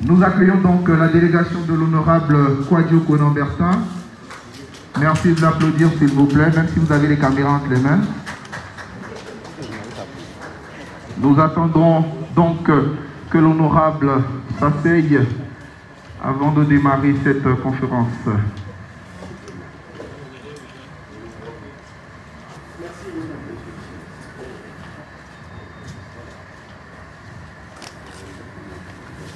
Nous accueillons donc la délégation de l'honorable Quadio Conan-Bertin. Merci de l'applaudir, s'il vous plaît, même si vous avez les caméras entre les mains. Nous attendons donc que l'honorable s'asseye avant de démarrer cette conférence.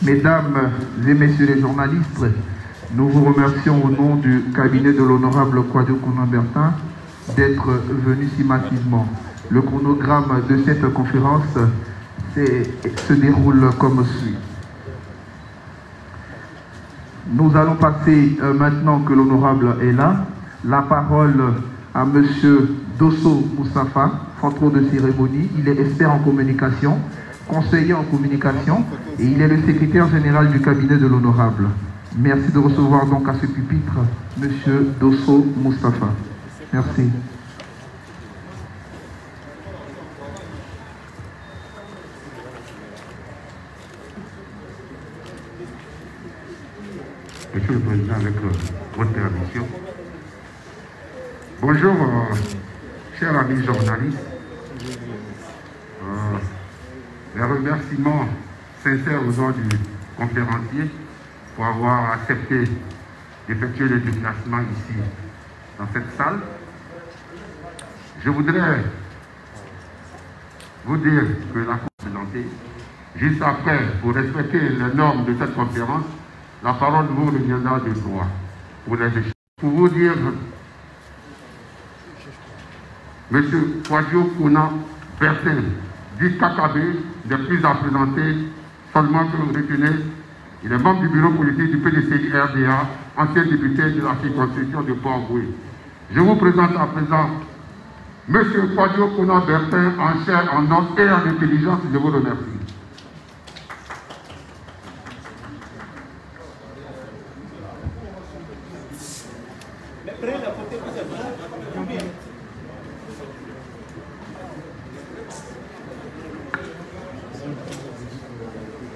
Mesdames et messieurs les journalistes, nous vous remercions au nom du cabinet de l'honorable Quadio Conan-Bertin d'être venu si massivement. Le chronogramme de cette conférence se déroule comme suit. Nous allons passer, euh, maintenant que l'honorable est là, la parole à M. Dosso Moussafa, contrôle de cérémonie. Il est expert en communication, conseiller en communication et il est le secrétaire général du cabinet de l'honorable. Merci de recevoir donc à ce pupitre M. Dosso Moussafa. Merci. Monsieur le Président, avec euh, votre permission. Bonjour, euh, chers amis journalistes. Euh, les remerciements sincères aux gens du conférencier pour avoir accepté d'effectuer le déplacement ici, dans cette salle. Je voudrais vous dire que la conférence juste après, pour respecter les normes de cette conférence, la parole vous reviendra de droit pour les Pour vous dire, M. Kwadjo Kouna Bertin, dit KKB, n'est plus à présenter, seulement que vous retenez, il est membre du bureau politique du PDCI RDA, ancien député de la circonscription de port Je vous présente à présent M. Kwadjo Kouna Bertin, en chair, en et en intelligence, je vous remercie.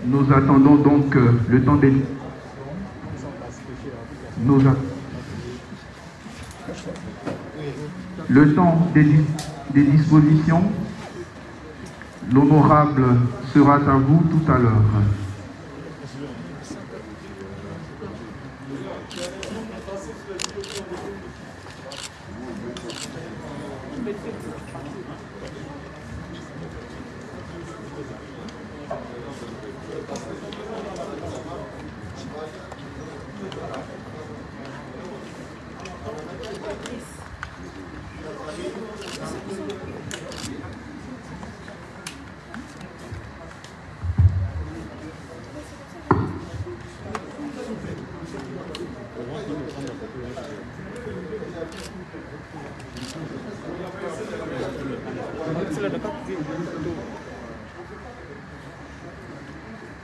Nous attendons donc euh, le temps des... Temps des dispositions, l'honorable sera à vous tout à l'heure.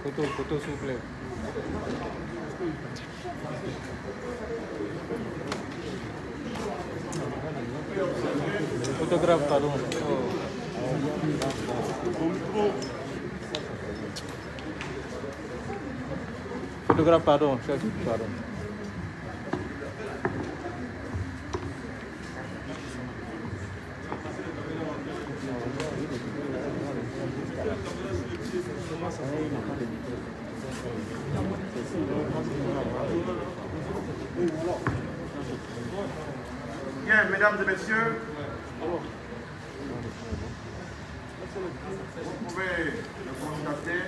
Foto, foto s'il vous plaît. Photographe, pardon. Photographe, pardon, chef, pardon. Bien, mesdames et messieurs, vous pouvez le constater,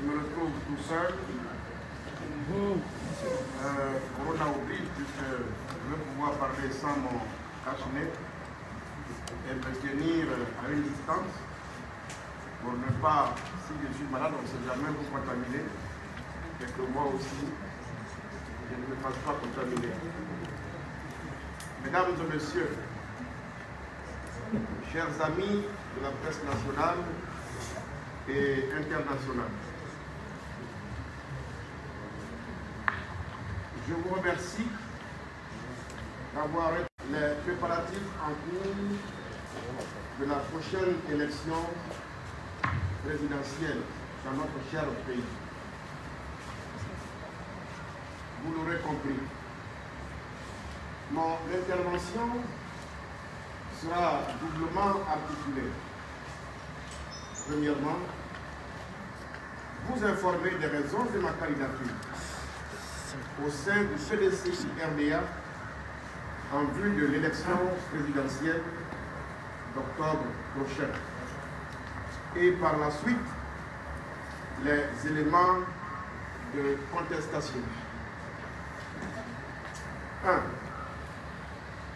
je me retrouve tout seul. Euh, Corona oblige, puisque je veux pouvoir parler sans mon cache-nez et me tenir à une distance pour ne pas, si je suis malade, on ne sait jamais vous contaminer et que moi aussi, je ne me fasse pas contaminer. Mesdames et messieurs, chers amis de la presse nationale et internationale, je vous remercie d'avoir les préparatifs en cours de la prochaine élection présidentielle dans notre cher pays. Vous l'aurez compris. Mon intervention sera doublement articulée. Premièrement, vous informer des raisons de ma candidature au sein du CDC RDA en vue de l'élection présidentielle d'octobre prochain. Et par la suite, les éléments de contestation. 1.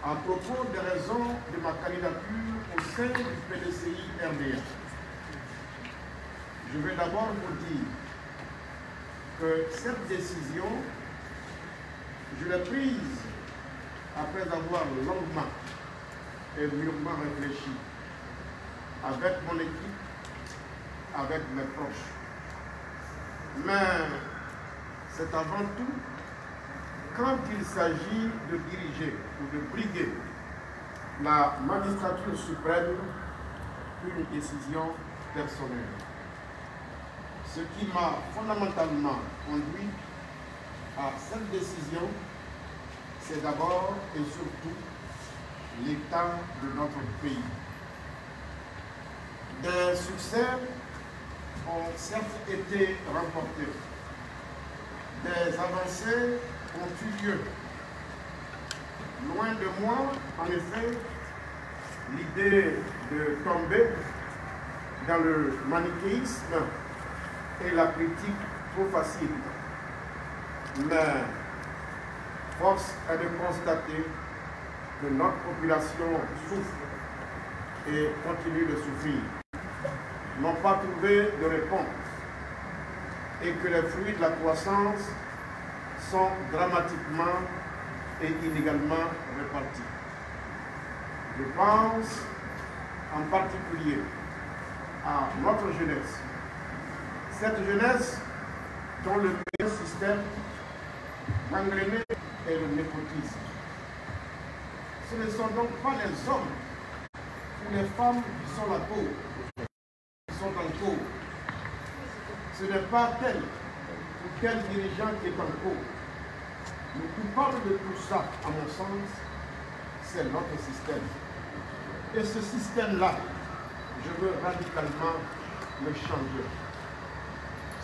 À propos des raisons de ma candidature au sein du PDCI RDA, je vais d'abord vous dire que cette décision, je l'ai prise après avoir longuement et mûrement réfléchi avec mon équipe, avec mes proches. Mais c'est avant tout quand il s'agit de diriger ou de briguer la magistrature suprême une décision personnelle. Ce qui m'a fondamentalement conduit à cette décision, c'est d'abord et surtout l'état de notre pays. Des succès ont certes été remportés. Des avancées Loin de moi, en effet, l'idée de tomber dans le manichéisme et la critique trop facile. Mais force est de constater que notre population souffre et continue de souffrir, n'ont pas trouvé de réponse et que les fruits de la croissance sont dramatiquement et inégalement répartis. Je pense en particulier à notre jeunesse. Cette jeunesse dont le meilleur système gangréné est le népotisme. Ce ne sont donc pas les hommes ou les femmes qui sont la cause, qui sont en cause. Ce n'est pas tel ou tel dirigeant qui est en cause. Le coupable de tout ça, à mon sens, c'est notre système. Et ce système-là, je veux radicalement le changer.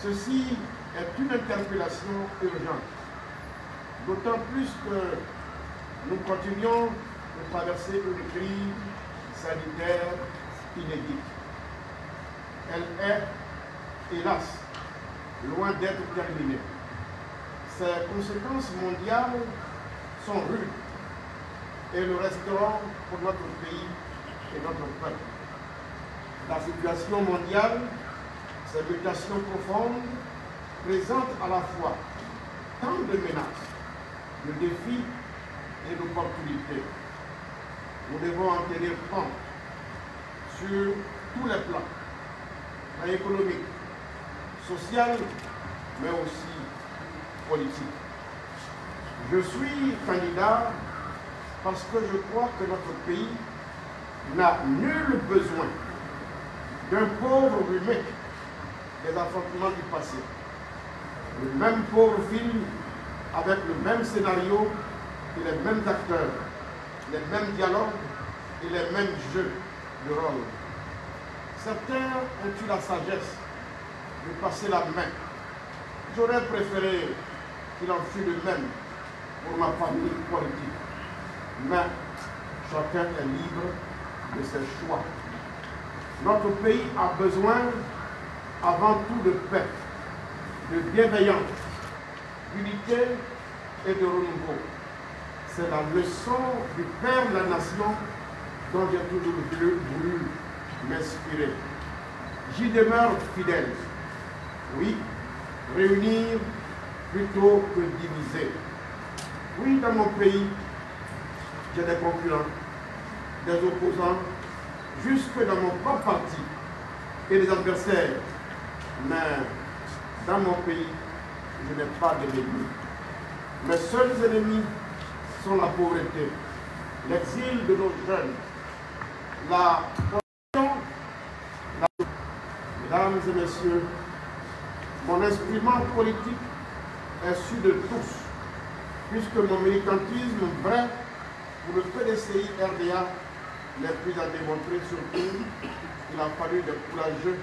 Ceci est une interpellation urgente, d'autant plus que nous continuons de traverser une crise sanitaire inédite. Elle est, hélas, loin d'être terminée. Ses conséquences mondiales sont rudes et le resteront pour notre pays et notre peuple. La situation mondiale, ses mutations profondes, présentent à la fois tant de menaces, de défis et d'opportunités. Nous devons en tenir compte sur tous les plans, économique, social, mais aussi Je suis candidat parce que je crois que notre pays n'a nul besoin d'un pauvre remake des affrontements du passé. Le même pauvre film avec le même scénario et les mêmes acteurs, les mêmes dialogues et les mêmes jeux de rôle. Certains ont eu la sagesse de passer la main. J'aurais préféré qu'il en fût de même pour ma famille politique. Mais chacun est libre de ses choix. Notre pays a besoin avant tout de paix, de bienveillance, d'unité et de renouveau. C'est la leçon du Père de la Nation dont j'ai toujours voulu m'inspirer. J'y demeure fidèle. Oui, réunir plutôt que diviser. Oui, dans mon pays, j'ai des concurrents, des opposants, jusque dans mon propre parti et des adversaires. Mais dans mon pays, je n'ai pas d'ennemis. Mes seuls ennemis sont la pauvreté, l'exil de nos jeunes, la corruption, la... Mesdames et messieurs, Mon instrument politique est su de tous, puisque mon militantisme vrai pour le PDCI RDA n'est plus à démontrer, surtout il a fallu des courageux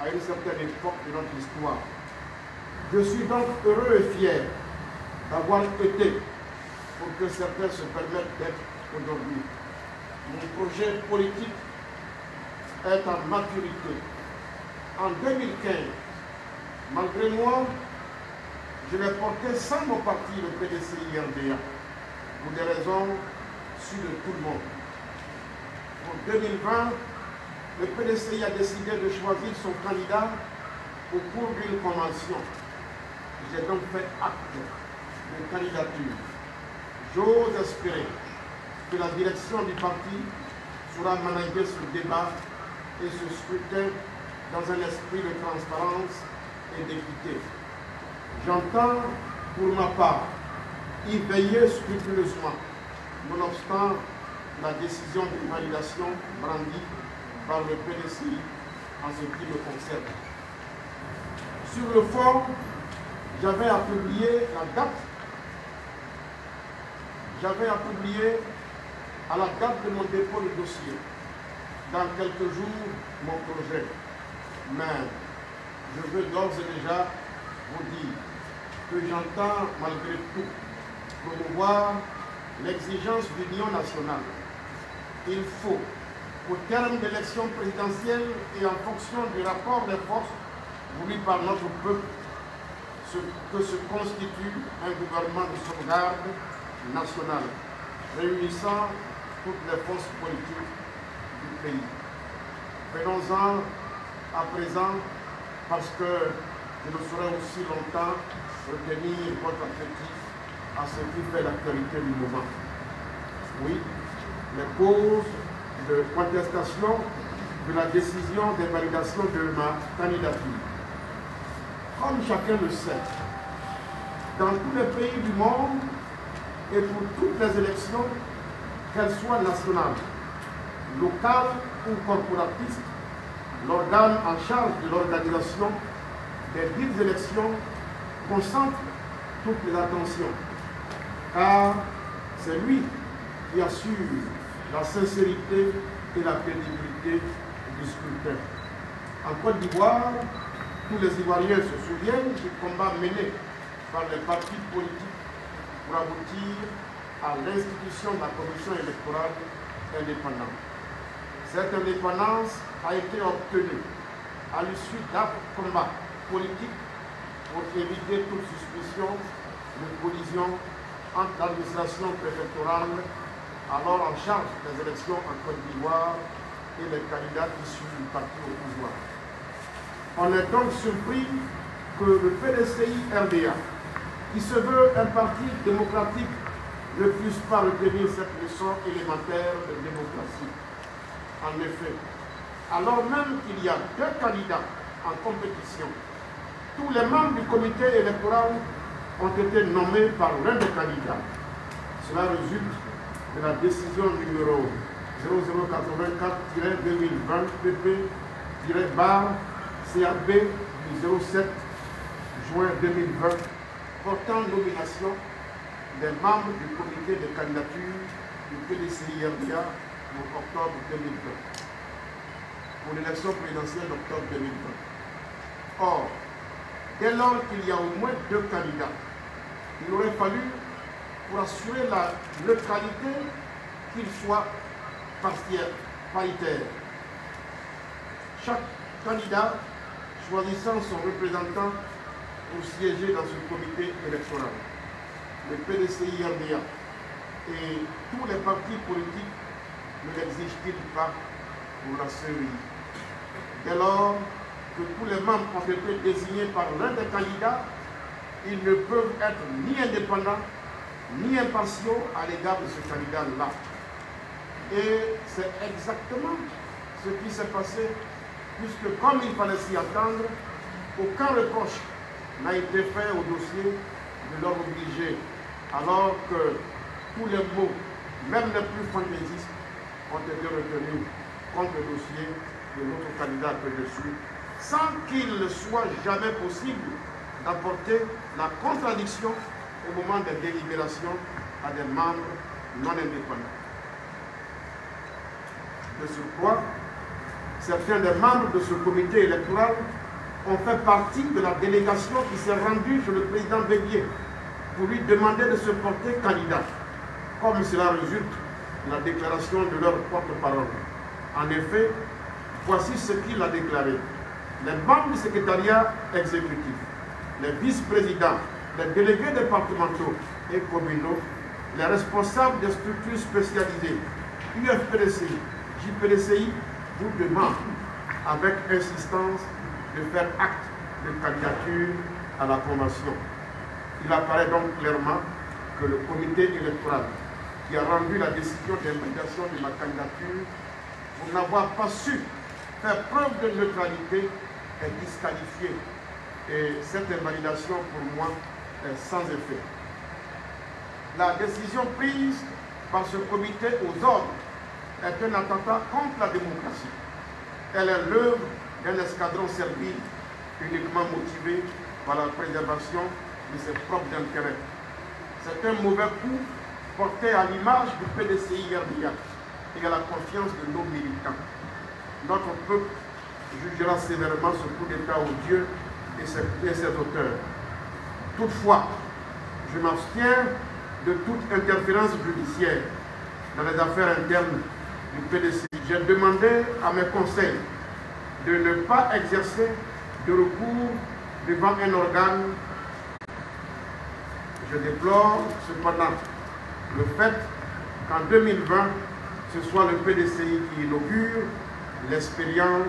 à une certaine époque de notre histoire. Je suis donc heureux et fier d'avoir été pour que certains se permettent d'être aujourd'hui. Mon projet politique est en maturité. En 2015, malgré moi, je l'ai porté sans mon parti, le PDCI-RDA, pour des raisons sues de tout le monde. En 2020, le PDCI a décidé de choisir son candidat au cours d'une convention. J'ai donc fait acte de candidature. J'ose espérer que la direction du parti saura manager ce débat et ce scrutin dans un esprit de transparence et d'équité. J'entends, pour ma part, y veiller scrupuleusement, nonobstant la décision de validation brandie par le PDCI en ce qui me concerne. Sur le fond, j'avais à publier la date, j'avais à publier à la date de mon dépôt de dossier, dans quelques jours, mon projet. Mais je veux d'ores et déjà vous dire que j'entends malgré tout promouvoir l'exigence d'union nationale. Il faut, au terme de l'élection présidentielle et en fonction du rapport des forces voulu par notre peuple, que se constitue un gouvernement de sauvegarde nationale, réunissant toutes les forces politiques du pays. Venons-en à présent, parce que je ne saurais aussi longtemps retenir votre appétit à ce qui fait l'actualité du moment. Oui, les causes de contestation de la décision de validation de ma candidature. Comme chacun le sait, dans tous les pays du monde et pour toutes les élections, qu'elles soient nationales, locales ou corporatistes, l'organe en charge de l'organisation des dites élections concentre toutes les attentions, car c'est lui qui assure la sincérité et la crédibilité du scrutin. En Côte d'Ivoire, tous les Ivoiriens se souviennent du combat mené par les partis politiques pour aboutir à l'institution de la commission électorale indépendante. Cette indépendance a été obtenue à l'issue d'un combat politique pour éviter toute suspicion de collision entre l'administration préfectorale, alors en charge des élections en Côte d'Ivoire, et les candidats issus du parti au pouvoir. On est donc surpris que le PDCI RDA, qui se veut un parti démocratique, ne puisse pas retenir cette leçon élémentaire de démocratie. En effet, alors même qu'il y a deux candidats en compétition, tous les membres du comité électoral ont été nommés par l'un des candidats. Cela résulte de la décision numéro 0084-2020 PP-BAR CRB du 07 juin 2020 portant nomination des membres du comité de candidature du PDCI-RDA en octobre 2020 pour l'élection présidentielle d'octobre 2020. Or, dès lors qu'il y a au moins deux candidats, il aurait fallu, pour assurer la neutralité, qu'il soit partiel, paritaire. Chaque candidat choisissant son représentant pour siéger dans ce comité électoral. Le PDCI RDA et tous les partis politiques ne l'exigent-ils pas pour la CEI Dès lors que tous les membres ont été désignés par l'un des candidats, ils ne peuvent être ni indépendants ni impartiaux à l'égard de ce candidat-là. Et c'est exactement ce qui s'est passé, puisque comme il fallait s'y attendre, aucun reproche n'a été fait au dossier de l'homme obligé, alors que tous les mots, même les plus fantaisistes, ont été retenus contre le dossier de notre candidat que je suis, sans qu'il soit jamais possible d'apporter la contradiction au moment des délibérations à des membres non indépendants. De surcroît, certains des membres de ce comité électoral ont fait partie de la délégation qui s'est rendue chez le président Bélier pour lui demander de se porter candidat, comme cela résulte de la déclaration de leur porte-parole. En effet, voici ce qu'il a déclaré. Les membres du secrétariat exécutif, les vice-présidents, les délégués départementaux et communaux, les responsables des structures spécialisées, UFPDC, JPDCI, vous demandent avec insistance de faire acte de candidature à la convention. Il apparaît donc clairement que le comité électoral qui a rendu la décision d'invitation de ma candidature, pour n'avoir pas su faire preuve de neutralité, est disqualifié. Et cette invalidation, pour moi, est sans effet. La décision prise par ce comité aux ordres est un attentat contre la démocratie. Elle est l'œuvre d'un escadron servile uniquement motivé par la préservation de ses propres intérêts. C'est un mauvais coup porté à l'image du PDCI RDA et à la confiance de nos militants. Notre peuple jugera sévèrement ce coup d'État odieux et ses, et ses auteurs. Toutefois, je m'abstiens de toute interférence judiciaire dans les affaires internes du PDCI. J'ai demandé à mes conseils de ne pas exercer de recours devant un organe. Je déplore cependant le fait qu'en 2020, ce soit le PDCI qui inaugure l'expérience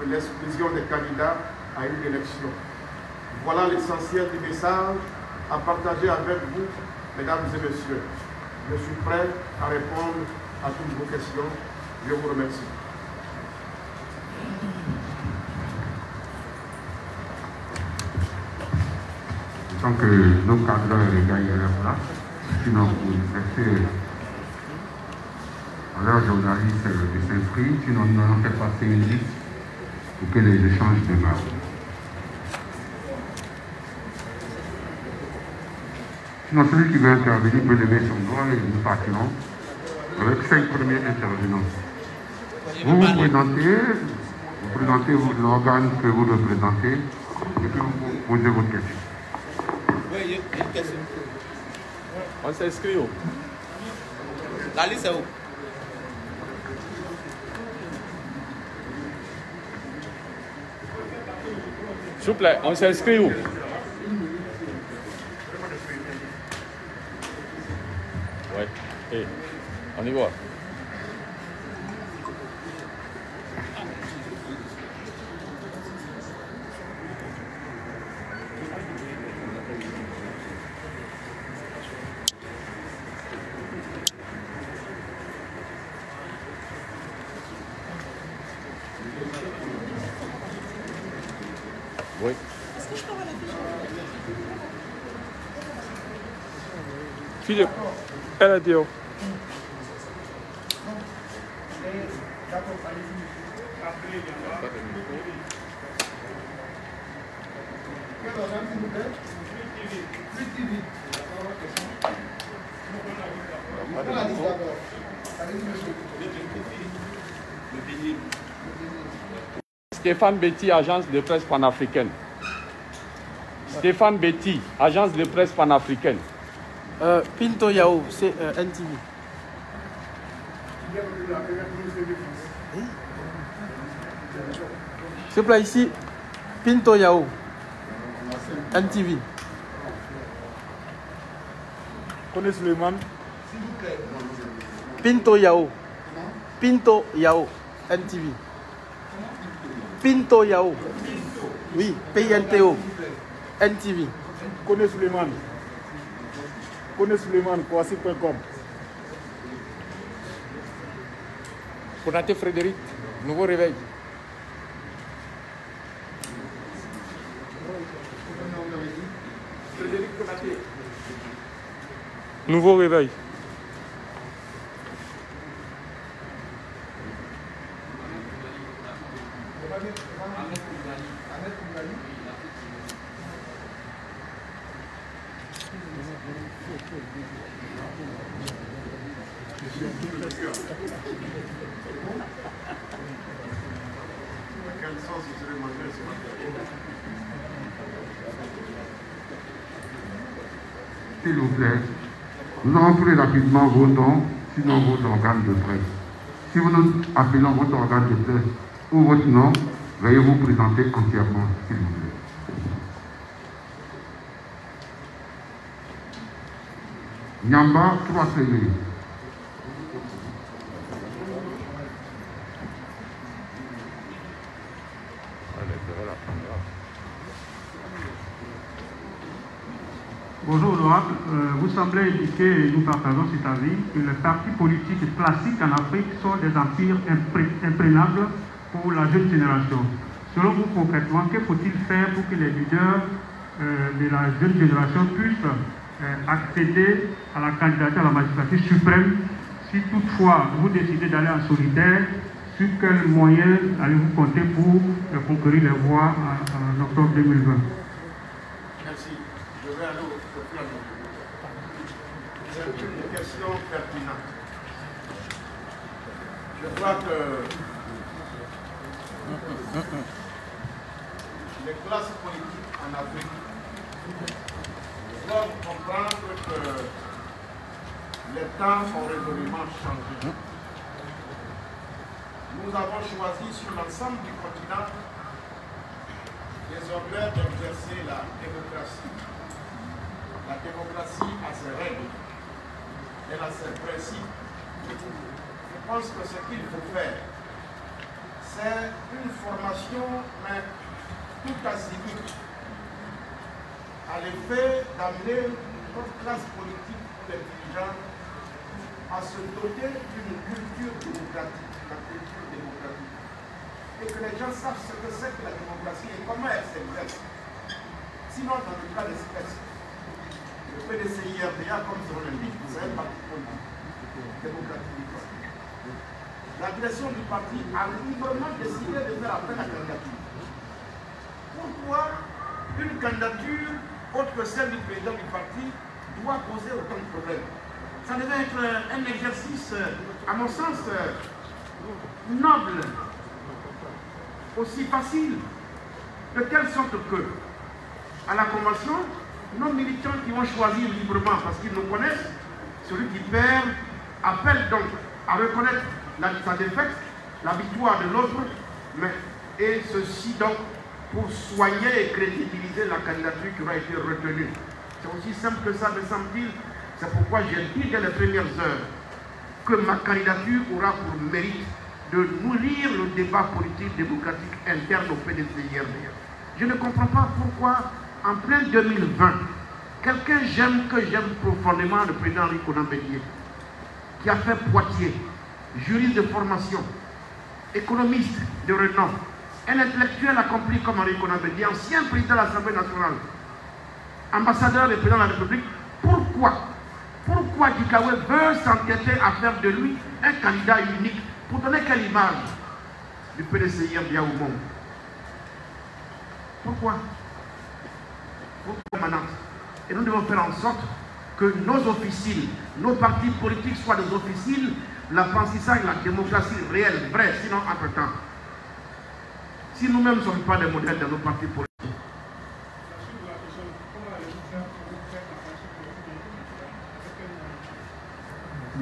de l'exclusion des candidats à une élection. Voilà l'essentiel du message à partager avec vous, mesdames et messieurs. Je suis prêt à répondre à toutes vos questions. Je vous remercie. Tant que nos candidats et les là, sinon vous laissez à leurs journalistes de s'inscrire, sinon nous allons faire passer une liste pour que les échanges démarrent. Sinon, celui qui veut intervenir peut lever son doigt et nous partirons avec cinq premiers intervenants. Vous vous présentez, vous présentez l'organe que vous représentez et puis vous posez votre question. Oui, il y a une question. On s'inscrit où? La liste est où? S'il vous plaît, on s'inscrit où? Ouais. Et on y va. Oui. Philippe, Stéphane Betty, agence de presse panafricaine. Stéphane Betty, agence de presse panafricaine. Euh, Pinto Yao, c'est euh, NTV. Vous plaît, ici, Pinto Yao, NTV. Connais Suleiman Pinto Yao. Pinto Yao, NTV. Pinto Yao. Oui, P-I-N-T-O. NTV. Connais Suleiman Connais Suleiman, Kwasi.com. Konaté Frédéric, nouveau réveil. Nouveau réveil. Quel sens vous serez mangé ce matin S'il vous plaît, nous vos noms, sinon vos organes de presse. Si vous nous appelez votre organe de presse ou votre nom, veuillez vous présenter entièrement, s'il vous plaît. Nyamba 3 CV. Bonjour honorable, Vous semblez indiquer, et nous partageons cet avis, que les partis politiques classiques en Afrique sont des empires impré- imprénables pour la jeune génération. Selon vous concrètement, que faut-il faire pour que les leaders euh, de la jeune génération puissent euh, accéder à la candidature à la magistrature suprême si toutefois vous décidez d'aller en solitaire sur quels moyens allez-vous compter pour euh, conquérir les voix en, en octobre 2020 Merci. Je vais aller au au plan de C'est une Je crois que les classes politiques en Afrique doivent comprendre que les temps ont résolument changé. Nous avons choisi sur l'ensemble du continent désormais d'exercer la démocratie. La démocratie a ses règles, elle a ses principes. Je pense que ce qu'il faut faire, c'est une formation, mais tout azimuts, à l'effet d'amener notre classe politique ou les dirigeants à se doter d'une culture démocratique, la culture démocratique et que les gens sachent ce que c'est que la démocratie et comment elle s'exerce. Sinon, dans le cas d'espèce, le PDCI-RDA, comme son l'indique, c'est un parti politique démocratique. La direction du parti a librement décidé de faire appel à la candidature. Pourquoi une candidature autre que celle du président du parti doit poser autant de problèmes? Ça devait être un exercice, euh, à mon sens, euh, noble, aussi facile. De telle sorte que, à la convention, nos militants qui vont choisir librement parce qu'ils nous connaissent, celui qui perd appelle donc à reconnaître la, sa défaite, la victoire de l'autre, mais et ceci donc pour soigner et crédibiliser la candidature qui aura été retenue. C'est aussi simple que ça, me semble-t-il. C'est pourquoi j'ai dit dès les premières heures que ma candidature aura pour mérite de nourrir le débat politique démocratique interne au PDCIRDR. Je ne comprends pas pourquoi, en plein 2020, quelqu'un j'aime que j'aime profondément, le président Henri Conan qui a fait Poitiers, juriste de formation, économiste de renom, un intellectuel accompli comme Henri Conan ancien président de l'Assemblée nationale, ambassadeur du président de la République, pourquoi? Pourquoi Dikawe veut s'entêter à faire de lui un candidat unique pour donner quelle image du PDCI bien au monde Pourquoi? Et nous devons faire en sorte que nos officines, nos partis politiques soient des officines, l'apprentissage de la démocratie réelle, vraie, sinon entre-temps. Si nous-mêmes ne sommes pas des modèles de nos partis politiques,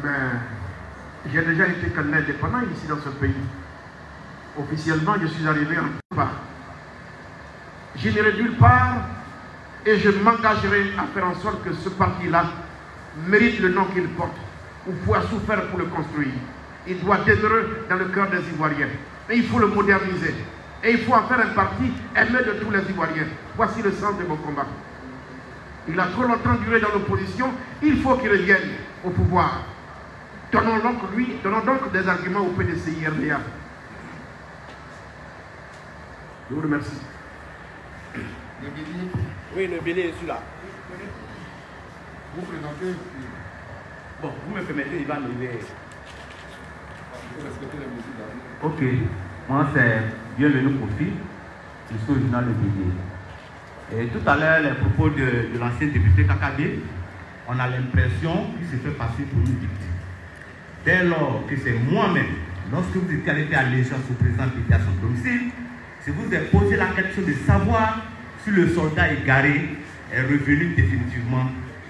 mais j'ai déjà été candidat indépendant ici dans ce pays. Officiellement, je suis arrivé en part. Je n'irai nulle part et je m'engagerai à faire en sorte que ce parti-là mérite le nom qu'il porte ou faut souffrir pour le construire. Il doit demeurer dans le cœur des Ivoiriens. Et il faut le moderniser. Et il faut en faire un parti aimé de tous les Ivoiriens. Voici le sens de mon combat. Il a trop longtemps duré dans l'opposition. Il faut qu'il revienne au pouvoir. Donnons donc, lui, donnons donc des arguments au PDCI RDA. Je vous remercie. Oui, le billet est celui-là. Vous présentez Bon, vous me permettez, il va mesures d'arrêt. Ok, moi c'est bienvenue au profil, je suis journal Le Bélier. Et tout à l'heure, les propos de, de l'ancien député Kakabé, on a l'impression qu'il se fait passer pour une victime. Dès lors que c'est moi-même, lorsque vous étiez allé faire allégeance au président Pété à son domicile, je vous ai posé la question de savoir si le soldat égaré est revenu définitivement.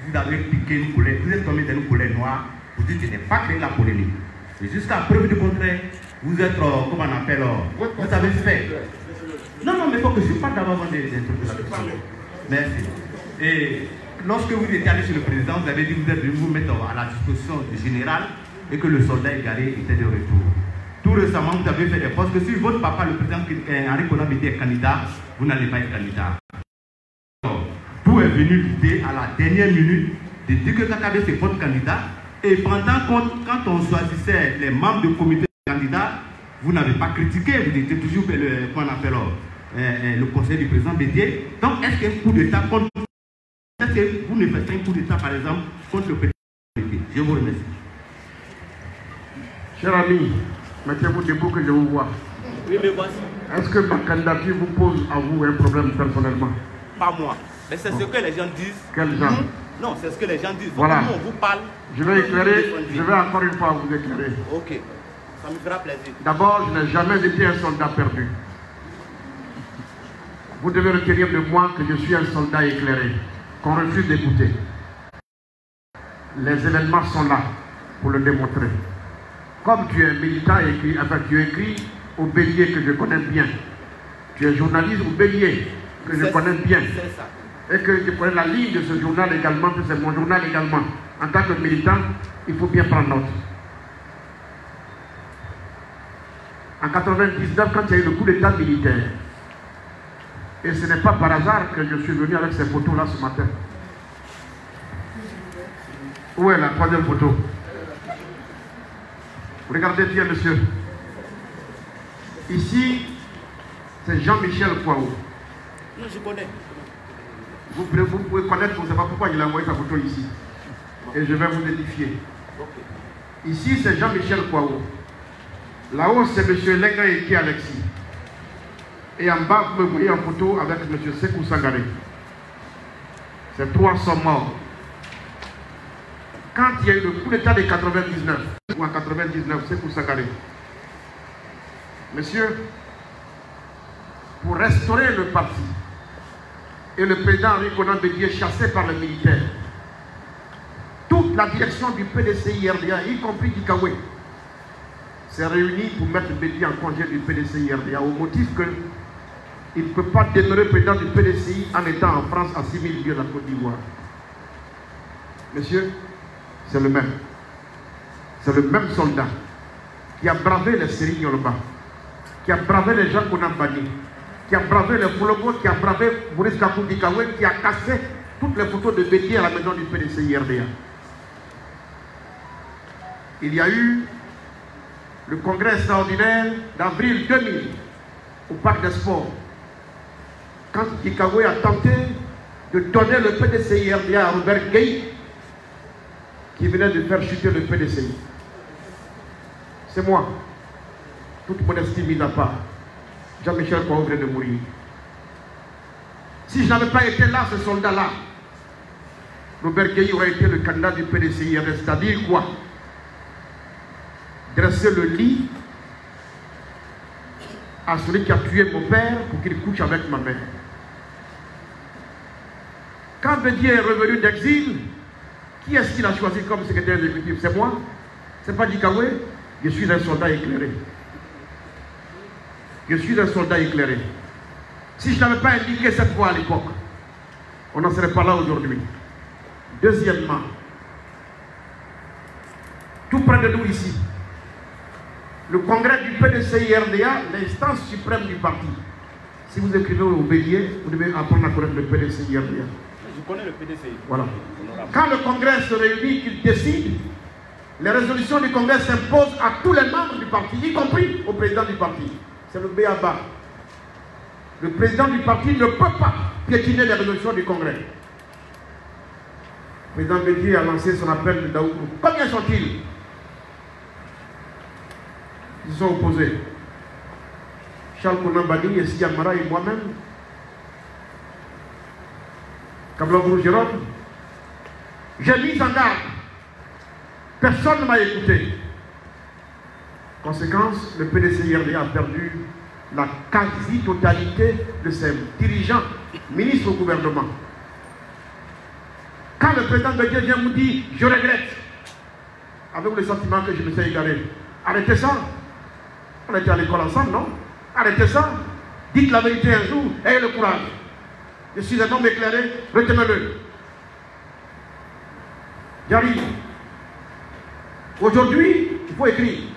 Vous avez piqué une couleur, vous êtes tombé dans une couleur noire, vous dites que je n'ai pas créé la polémique. Et jusqu'à preuve du contraire, vous êtes, euh, comment on appelle, euh, vous avez fait. Non, non, mais il faut que je parle d'abord avant des, des trucs de la question. Merci. Et lorsque vous étiez allé chez le président, vous avez dit que vous êtes venu vous mettre à la disposition du général et que le soldat égaré était de retour. Tout récemment, vous avez fait des postes que si votre papa, le président euh, Henri Conan était candidat, vous n'allez pas être candidat. D'où est venue l'idée à la dernière minute de dire que Kakabe c'est votre candidat et pendant qu'on- quand on choisissait les membres du comité de candidats, vous n'avez pas critiqué, vous étiez toujours le, comment on appelle, euh, euh, le conseil du président Bédier. Donc est-ce qu'un coup d'État contre est-ce que vous ne faites pas un coup d'État par exemple contre le président Bédier Je vous remercie. Cher ami, mettez-vous debout que je vous vois. Oui, mais voici. Est-ce que ma candidature vous pose à vous un problème personnellement? Pas moi. Mais c'est ce que les gens disent. Quel genre Nous- Non, c'est ce que les gens disent. Voilà. Nous, on vous parle? Je vais éclairer, je vais encore une fois vous éclairer. Ok. Ça me fera plaisir. D'abord, je n'ai jamais été un soldat perdu. Vous devez retenir de moi que je suis un soldat éclairé, qu'on refuse d'écouter. Les événements sont là pour le démontrer. Comme tu es un militant écrit, enfin tu écris au bélier que je connais bien. Tu es journaliste au bélier que je connais bien. C'est ça. Et que je connais la ligne de ce journal également, que c'est mon journal également. En tant que militant, il faut bien prendre note. En 99, quand il y a eu le coup d'état militaire, et ce n'est pas par hasard que je suis venu avec ces photos-là ce matin. Où est la troisième photo? Regardez bien, monsieur. Ici, c'est Jean-Michel Kouaou. Non, je connais. Vous, pouvez- vous pouvez connaître, vous ne savez pas pourquoi il a envoyé sa photo ici. Et je vais vous édifier. Ici, c'est Jean-Michel Kouaou. Là-haut, c'est M. Lenga Eki Alexis. Et en bas, vous me voyez en photo avec M. Sekou Sangaré. Ces trois sont morts. Quand il y a eu le coup d'état de 99, ou en 99, Sekou Sangaré, Monsieur, pour restaurer le parti, et le président Henri Conan Bédier chassé par les militaires. Toute la direction du PDCI RDA, y compris Dikawé, s'est réunie pour mettre Bédier en congé du PDCI RDA au motif qu'il ne peut pas demeurer président du PDCI en étant en France à 6 000 lieues de la Côte d'Ivoire. Monsieur, c'est le même. C'est le même soldat qui a bravé les Yolba, qui a bravé les gens qu'on a bannis, qui a bravé les Foulogos, qui a bravé Kakou Dikawe, qui a cassé toutes les photos de Bédier à la maison du PDCI RDA. Il y a eu le congrès extraordinaire d'avril 2000 au Parc des Sports. Quand Dikawe a tenté de donner le PDCI RDA à Robert Gay, qui venait de faire chuter le PDCI. C'est moi, toute modestie mise à part. Jean-Michel Kouaou venait de mourir. Si je n'avais pas été là, ce soldat-là, Robert Gueye aurait été le candidat du PDCI. C'est-à-dire quoi? Dresser le lit à celui qui a tué mon père pour qu'il couche avec ma mère. Quand Bédier est revenu d'exil, qui est-ce qu'il a choisi comme secrétaire exécutif? C'est moi? C'est pas Dikawé Je suis un soldat éclairé. Je suis un soldat éclairé. Si je n'avais pas indiqué cette fois à l'époque, on n'en serait pas là aujourd'hui. Deuxièmement, tout près de nous ici, le congrès du PDCI RDA, l'instance suprême du parti. Si vous écrivez au bélier, vous devez apprendre à connaître le PDCI RDA. Je connais le PDCI. Voilà. Quand le congrès se réunit, qu'il décide, les résolutions du congrès s'imposent à tous les membres du parti, y compris au président du parti. C'est le BABA. Le président du parti ne peut pas piétiner les résolutions du congrès. Le président Bédier a lancé son appel de Daoudou. Combien sont-ils? Ils sont opposés. Charles Konambani, Essi Amara et moi-même, Kablangourou Jérôme, j'ai mis en garde. Personne ne m'a écouté. Conséquence, le PDCIRD a perdu la quasi-totalité de ses dirigeants, ministres au gouvernement. Quand le président de Dieu vient vous dire je regrette, avec le sentiment que je me suis égaré, arrêtez ça. On était à l'école ensemble, non? Arrêtez ça. Dites la vérité un jour, ayez le courage. Je suis un homme éclairé, retenez-le. J'arrive. Aujourd'hui, il faut écrire.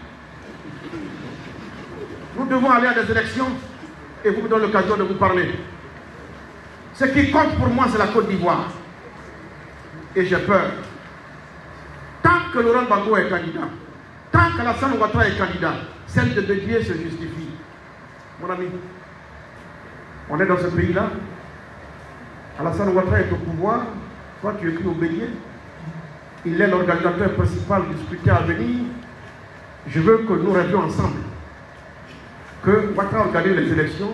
Nous devons aller à des élections et vous me donnez l'occasion de vous parler. Ce qui compte pour moi, c'est la Côte d'Ivoire. Et j'ai peur. Tant que Laurent Gbagbo est candidat, tant qu'Alassane Ouattara est candidat, celle de Bédier se justifie. Mon ami, on est dans ce pays-là. Alassane Ouattara est au pouvoir. Toi, tu écris au Bédier. Il est l'organisateur principal du scrutin à venir. Je veux que nous rêvions ensemble. Que Ouattara organise les élections.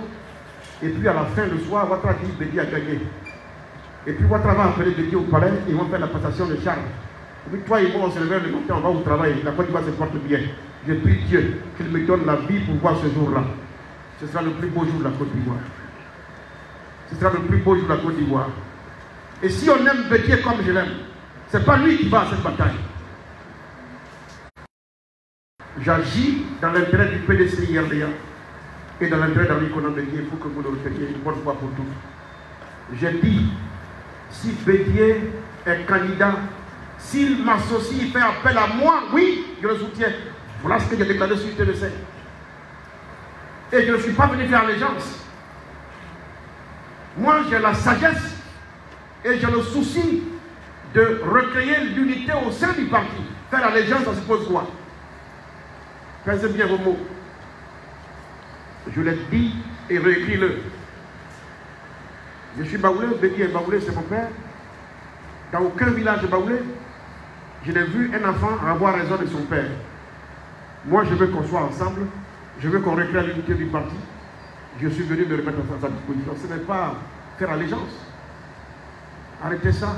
Et puis à la fin, le soir, Ouattara dit Bédier a gagné. Et puis Ouattara va appeler Bédier au palais ils vont faire la passation de charge. Et toi et moi, on se lève le matin, on va au travail. La Côte d'Ivoire se porte bien. Je prie Dieu qu'il me donne la vie pour voir ce jour-là. Ce sera le plus beau jour de la Côte d'Ivoire. Ce sera le plus beau jour de la Côte d'Ivoire. Et si on aime Bédier comme je l'aime, ce n'est pas lui qui va à cette bataille. J'agis dans l'intérêt du PDC IRDA et dans l'intérêt d'Henri Conan Bédier. Il faut que vous le répétiez une bonne fois pour toutes. J'ai dit, si Bédier est candidat, s'il m'associe, il fait appel à moi, oui, je le soutiens. Voilà ce que j'ai déclaré sur TLC. Et je ne suis pas venu faire allégeance. Moi, j'ai la sagesse et j'ai le souci de recréer l'unité au sein du parti. Faire allégeance, ça suppose quoi? Pensez bien vos mots. Je l'ai dit et réécris-le. Je suis baoulé, Bédi est baoulé, c'est mon père. Dans aucun village de baoulé, je n'ai vu un enfant avoir raison de son père. Moi, je veux qu'on soit ensemble. Je veux qu'on recrée l'unité du parti. Je suis venu me remettre à sa disposition. Ce n'est pas faire allégeance. Arrêtez ça.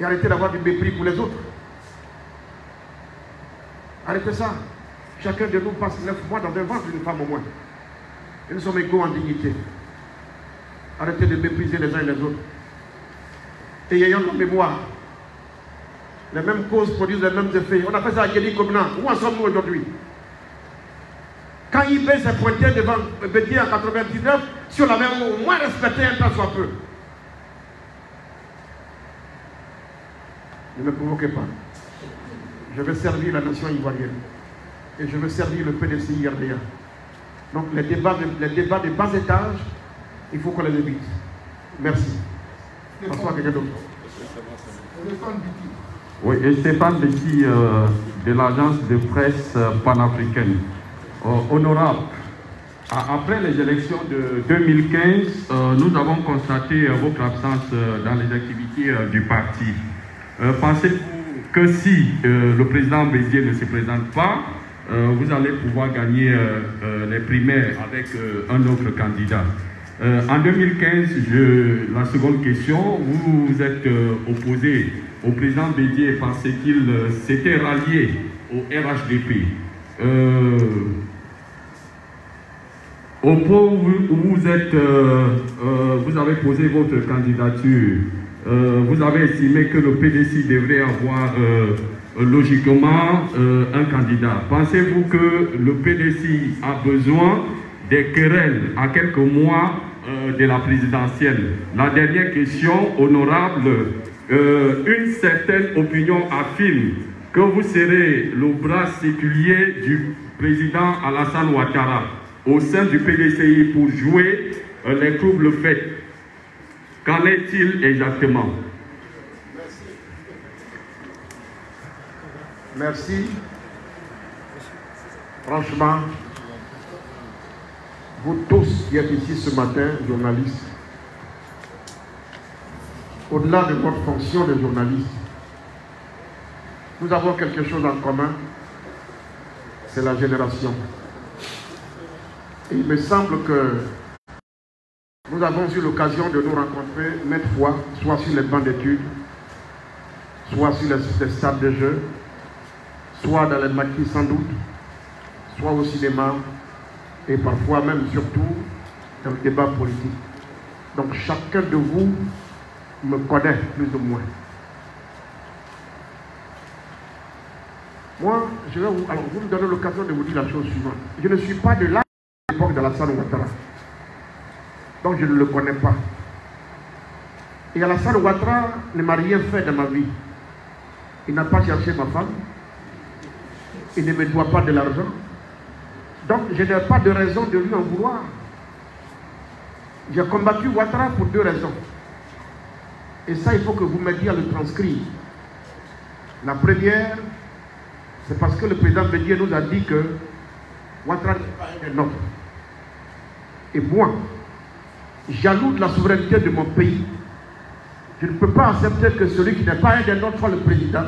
Et arrêtez d'avoir du mépris pour les autres. Arrêtez ça. Chacun de nous passe neuf mois dans un ventre d'une femme au moins. Et nous sommes égaux en dignité. Arrêtez de mépriser les uns et les autres. Et ayant la mémoire, les mêmes causes produisent les mêmes effets. On a fait ça Yéli Komina. Où en sommes-nous aujourd'hui? Quand IB s'est pointé devant Bédier en 99, si on avait au moins respecté un temps soit peu. Ne me provoquez pas. Je vais servir la nation ivoirienne. Et je veux servir le PDC IRDA. Donc les débats, de, les débats des bas étages, il faut qu'on les évite. Merci. Bonsoir, quelqu'un d'autre. Oui, Stéphane Bessi euh, de l'agence de presse euh, panafricaine. Euh, honorable, après les élections de 2015, euh, nous avons constaté votre absence dans les activités du parti. Pensez-vous que si le président Bézier ne se présente pas, euh, vous allez pouvoir gagner euh, euh, les primaires avec un autre candidat En 2015, je- la seconde question, vous vous êtes opposé au président Bédier parce qu'il s'était rallié au RHDP. Au point où vous, avez posé votre candidature, vous avez estimé que le PDC devrait avoir logiquement euh, un candidat. Pensez-vous que le PDC a besoin des querelles à quelques mois euh, de la présidentielle? La dernière question, honorable, euh, une certaine opinion affirme que vous serez le bras séculier du président Alassane Ouattara au sein du PDCI pour jouer euh, les troubles faits. Qu'en est-il exactement? Merci. Franchement, vous tous qui êtes ici ce matin, journalistes, au-delà de votre fonction de journaliste, nous avons quelque chose en commun, c'est la génération. Et il me semble que nous avons eu l'occasion de nous rencontrer maintes fois, soit sur les bancs d'études, soit sur les, stades de jeu, soit dans les maquis sans doute, soit au cinéma, et parfois même surtout dans le débat politique. Donc chacun de vous me connaît plus ou moins. Moi, je vais vous, alors vous me l'occasion de vous dire la chose suivante. Je ne suis pas de là à l'époque de la salle Ouattara. Donc je ne le connais pas. Et Alassane Ouattara ne m'a rien fait dans ma vie. Il n'a pas cherché ma femme. Il ne me doit pas de l'argent. Donc je n'ai pas de raison de lui en vouloir. J'ai combattu Ouattara pour deux raisons. Et ça, il faut que vous m'aidiez à le transcrire. La première, c'est parce que le président Bédier nous a dit que Ouattara n'est pas un des nôtres. Et moi, jaloux de la souveraineté de mon pays, je ne peux pas accepter que celui qui n'est pas un des nôtres soit le président.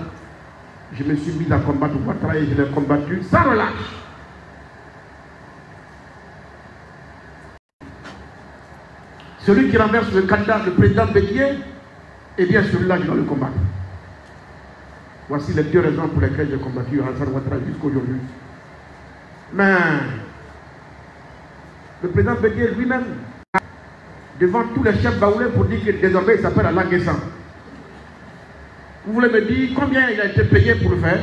Je me suis mis à combattre Ouattara et je l'ai combattu sans relâche. Celui qui renverse le candidat, le président Bédier, eh bien celui-là, je dois le combattre. Voici les deux raisons pour lesquelles j'ai combattu Hassan Ouattara jusqu'à aujourd'hui. Mais le président Bédier lui-même, devant tous les chefs baoulés pour dire que désormais il s'appelle Alain Guessan. Vous voulez me dire combien il a été payé pour le faire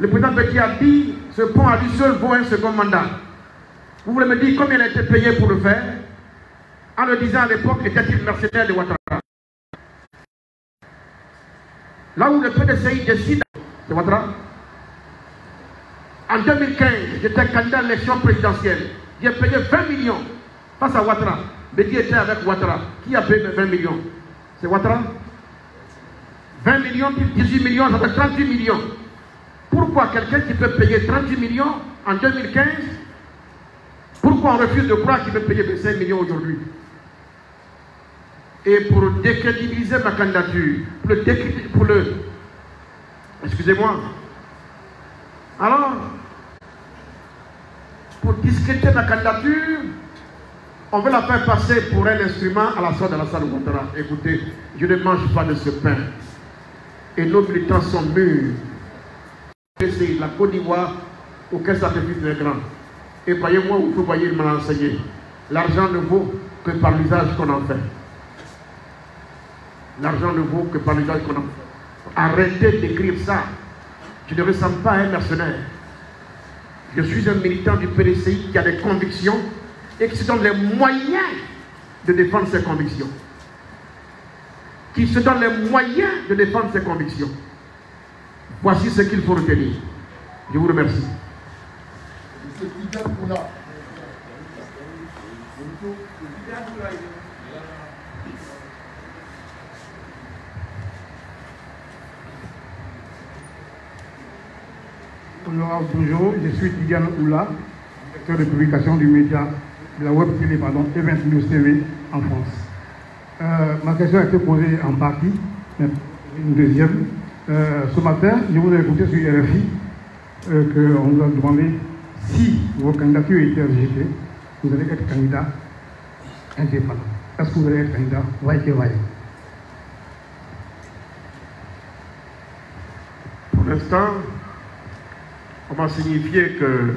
Le président Bédier a dit ce pont à lui seul vaut un second mandat. Vous voulez me dire combien il a été payé pour le faire En le disant à l'époque, était-il mercenaire de Ouattara Là où le PDCI décide de Ouattara, en 2015, j'étais candidat à l'élection présidentielle. J'ai payé 20 millions face à Ouattara. Qui était avec Ouattara. Qui a payé 20 millions? C'est Ouattara. 20 millions plus 18 millions, ça fait 38 millions. Pourquoi quelqu'un qui peut payer 38 millions en 2015 Pourquoi on refuse de croire qu'il peut payer 25 millions aujourd'hui? Et pour décrédibiliser ma candidature, pour le, pour le excusez-moi, alors, pour discuter ma candidature, on veut la faire passer pour un instrument à la sorte de la salle Ouattara. Écoutez, je ne mange pas de ce pain. Et nos militants sont mûrs. La Côte d'Ivoire, aucun sacrifice n'est grand. Et voyez-moi où vous voyez, m'a enseigné. L'argent ne vaut que par l'usage qu'on en fait. L'argent ne vaut que par l'usage qu'on en fait. Arrêtez d'écrire ça. Je ne ressemble pas à un mercenaire. Je suis un militant du PDCI qui a des convictions et qui se donne les moyens de défendre ses convictions. Qui se donne les moyens de défendre ses convictions. Voici ce qu'il faut retenir. Je vous remercie. bonjour, je suis directeur de publication du média, de la web télé, pardon, Event News TV en France. Euh, ma question a été posée en partie, une deuxième. Euh, ce matin, je vous ai écouté sur RFI euh, qu'on vous a demandé si vos candidatures étaient rejetées, vous allez être candidat indépendant. Est-ce que vous allez être candidat? Vaille vaille Pour l'instant, on m'a signifié que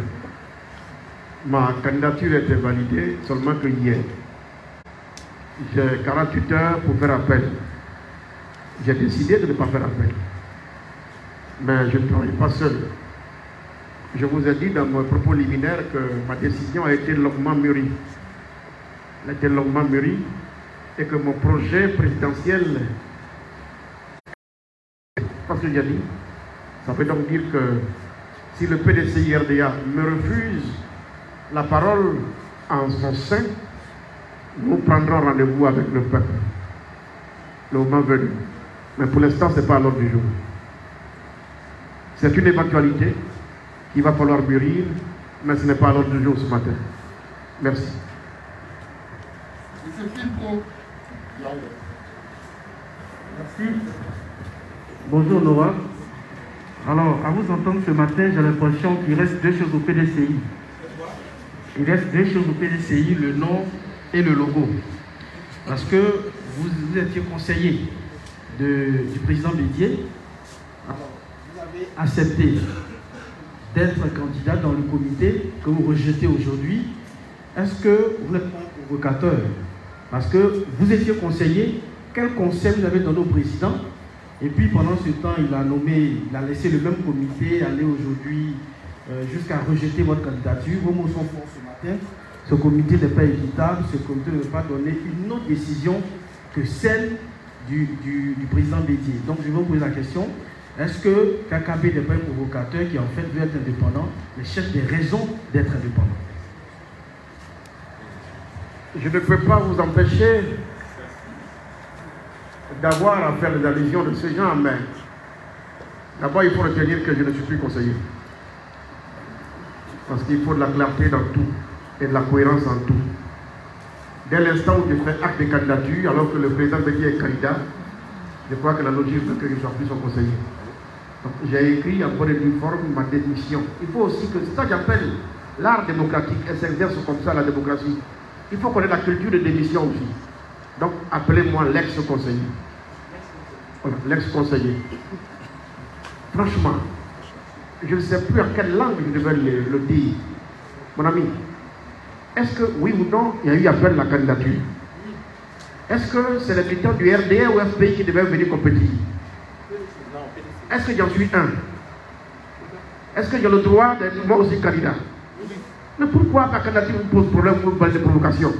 ma candidature était validée seulement que hier. J'ai 48 heures pour faire appel. J'ai décidé de ne pas faire appel. Mais je ne travaille pas seul. Je vous ai dit dans mon propos liminaire que ma décision a été longuement mûrie. Elle a été longuement mûrie et que mon projet présidentiel, parce que j'ai dit, ça veut donc dire que si le PDCI RDA me refuse la parole en son sein, nous prendrons rendez-vous avec le peuple. Le moment venu. Mais pour l'instant, ce n'est pas à l'ordre du jour. C'est une éventualité qu'il va falloir mûrir, mais ce n'est pas à l'ordre du jour ce matin. Merci. Merci. Bonjour Nora. Alors, à vous entendre ce matin, j'ai l'impression qu'il reste deux choses au PDCI. Il reste deux choses au PDCI, le nom et le logo. Parce que vous, étiez conseiller du président Bédier. vous avez accepté d'être candidat dans le comité que vous rejetez aujourd'hui. Est-ce que vous n'êtes pas un provocateur? Parce que vous étiez conseiller, quel conseil vous avez donné au président? Et puis pendant ce temps, il a nommé, il a laissé le même comité aller aujourd'hui euh, jusqu'à rejeter votre candidature. Vos mots sont forts ce matin. Ce comité n'est pas équitable, ce comité ne va pas donner une autre décision que celle du, président Bédier. Donc je vais vous poser la question. Est-ce que KKB n'est pas un provocateur qui en fait veut être indépendant, mais cherche des raisons d'être indépendant? Je ne peux pas vous empêcher d'avoir à faire les allusions de ces gens, mais d'abord il faut retenir que je ne suis plus conseiller. Parce qu'il faut de la clarté dans tout et de la cohérence en tout. Dès l'instant où je fais acte de candidature, alors que le président Bédier est candidat, je crois que la logique veut que je sois plus son conseiller. J'ai écrit en bonne forme ma démission. Il faut aussi que, ça j'appelle l'art démocratique, elle s'exerce comme ça la démocratie. Il faut connaître la culture de démission aussi. Donc appelez-moi l'ex-conseiller. Voilà, l'ex-conseiller. Franchement, je ne sais plus à quelle langue je devais le, dire. Mon ami, est-ce que oui ou non, il y a eu appel à la candidature? Est-ce que c'est les militants du RDA ou FPI qui devaient venir compétir? Est-ce que j'en suis un? Est-ce que j'ai le droit d'être moi aussi candidat? Mais pourquoi ma candidature vous pose problème pour parler de provocation?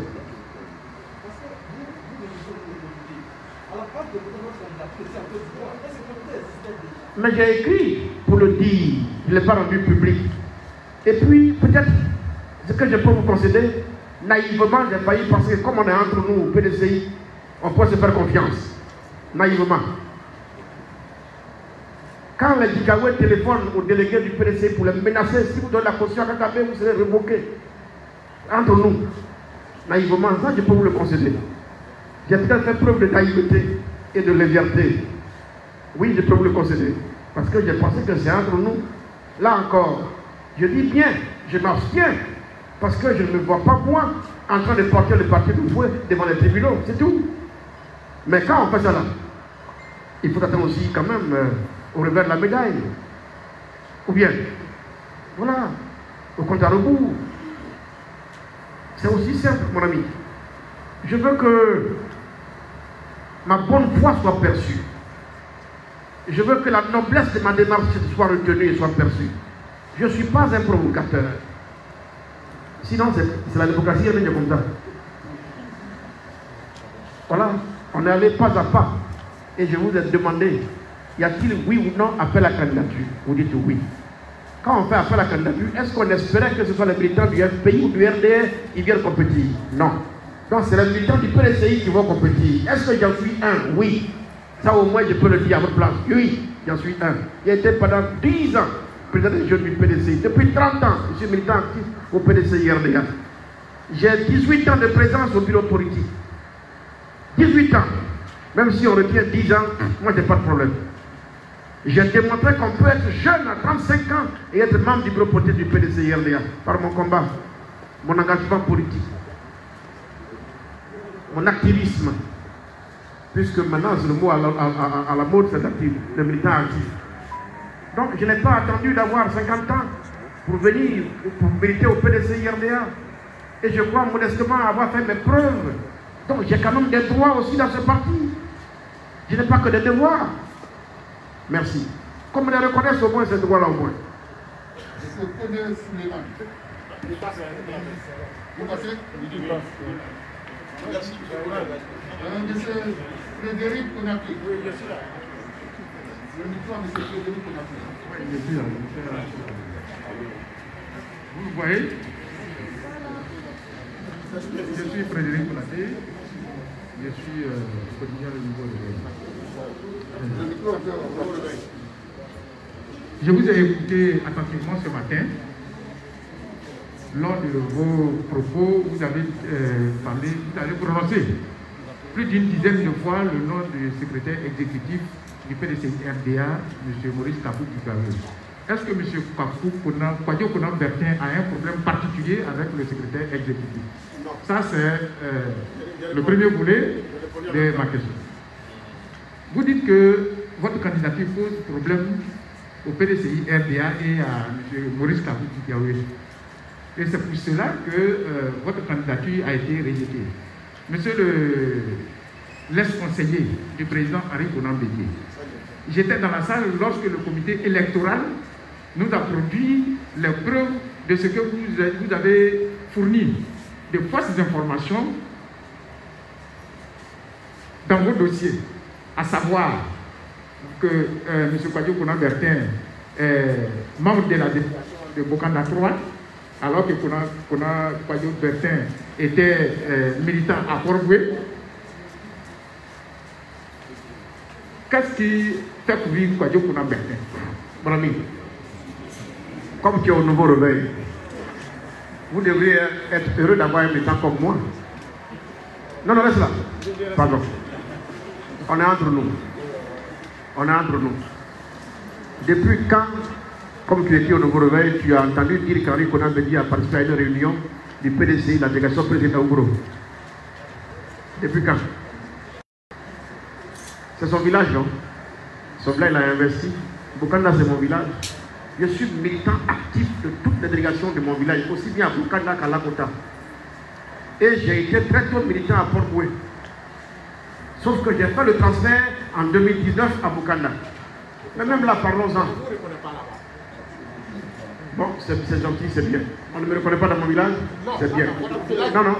Mais j'ai écrit pour le dire, je ne l'ai pas rendu public. Et puis, peut-être, ce que je peux vous concéder, naïvement, j'ai failli penser que comme on est entre nous au PDCI, on peut se faire confiance. Naïvement. Quand les Dikaoué téléphonent au délégué du PDCI pour les menacer, si vous donnez la caution à Kagame, vous serez révoqué. Entre nous. Naïvement, ça, je peux vous le concéder. J'ai peut-être fait preuve de naïveté et de légèreté. Oui, je peux vous le concéder. Parce que j'ai pensé que c'est entre nous. Là encore, je dis bien, je m'abstiens. Parce que je ne me vois pas moi en train de porter le parti de fouet devant les tribunaux. C'est tout. Mais quand on fait là, il faut attendre aussi quand même euh, au revers de la médaille. Ou bien, voilà, au compte à rebours. C'est aussi simple, mon ami. Je veux que ma bonne foi soit perçue. Je veux que la noblesse de ma démarche soit retenue et soit perçue. Je ne suis pas un provocateur. Sinon, c'est la démocratie, elle est comme ça. Voilà, on est allé pas à pas. Et je vous ai demandé, y a-t-il oui ou non appel à candidature? Vous dites oui. Quand on fait appel à candidature, est-ce qu'on espérait que ce soit les militants du FPI ou du RDR qui viennent compétir? Non. Donc c'est les militants du PDCI qui vont compétir. Est-ce que j'en suis un? Oui. Ça au moins je peux le dire à votre place. Oui, j'en suis un. J'ai été pendant 10 ans président des jeunes du PDC. Depuis 30 ans, je suis militant actif au PDC RDA. J'ai 18 ans de présence au bureau politique. 18 ans. Même si on retient 10 ans, moi j'ai pas de problème. J'ai démontré qu'on peut être jeune à 35 ans et être membre du bureau politique du PDC RDA par mon combat, mon engagement politique, mon activisme, puisque maintenant c'est le mot à la, mode, c'est le militant actif. Donc je n'ai pas attendu d'avoir 50 ans pour venir, pour militer au PDC IRDA. Et je crois modestement avoir fait mes preuves. Donc j'ai quand même des droits aussi dans ce parti. Je n'ai pas que des devoirs. Merci. Comme les reconnaissent au moins ces droits-là au moins. Merci. Frédéric Konaté. Oui, je suis là. Le micro à M. Frédéric Konaté. Oui, je suis là. Vous voyez Je suis Frédéric Konaté. Je suis euh, quotidien de niveau de Je vous ai écouté attentivement ce matin. Lors de vos propos, vous avez euh, parlé, vous avez prononcé plus d'une dizaine de fois le nom du secrétaire exécutif du PDC RDA, M. Maurice Kapou Est-ce que M. Kapou Kwadjo Konan Bertin a un problème particulier avec le secrétaire exécutif? Ça, c'est euh, le premier volet de ma question. Vous dites que votre candidature pose problème au PDCI RDA et à M. Maurice Kapou Et c'est pour cela que euh, votre candidature a été rejetée. Monsieur le l'ex-conseiller du président Henri Conan j'étais dans la salle lorsque le comité électoral nous a produit les preuves de ce que vous, avez fourni, de fausses informations dans vos dossiers, à savoir que euh, M. Kwadjo Conan Bertin est membre de la délégation de Bokanda 3, alors que Kwadjo Bertin était euh, militant à Port-Boué. Qu'est-ce qui fait courir Kwadjo Conan Bertin Mon ami, comme tu es au nouveau réveil, vous devriez être heureux d'avoir un militant comme moi. Non, non, reste là. Pardon. On est entre nous. On est entre nous. Depuis quand, comme tu étais au nouveau réveil, tu as entendu dire qu'Henri Conan Bédi a participé à une réunion du PDC, la délégation présidente Ougro Depuis quand? C'est son village, non? Son village, il a investi. Bukanda, c'est mon village. Je suis militant actif de toutes les délégations de mon village, aussi bien à Bukanda qu'à Lakota. Et j'ai été très tôt militant à Port-Boué. Sauf que j'ai fait le transfert en 2019 à Bukanda. Mais même là, parlons-en. Bon, c'est gentil, c'est bien. On ne me reconnaît pas dans mon village C'est bien. Non, non.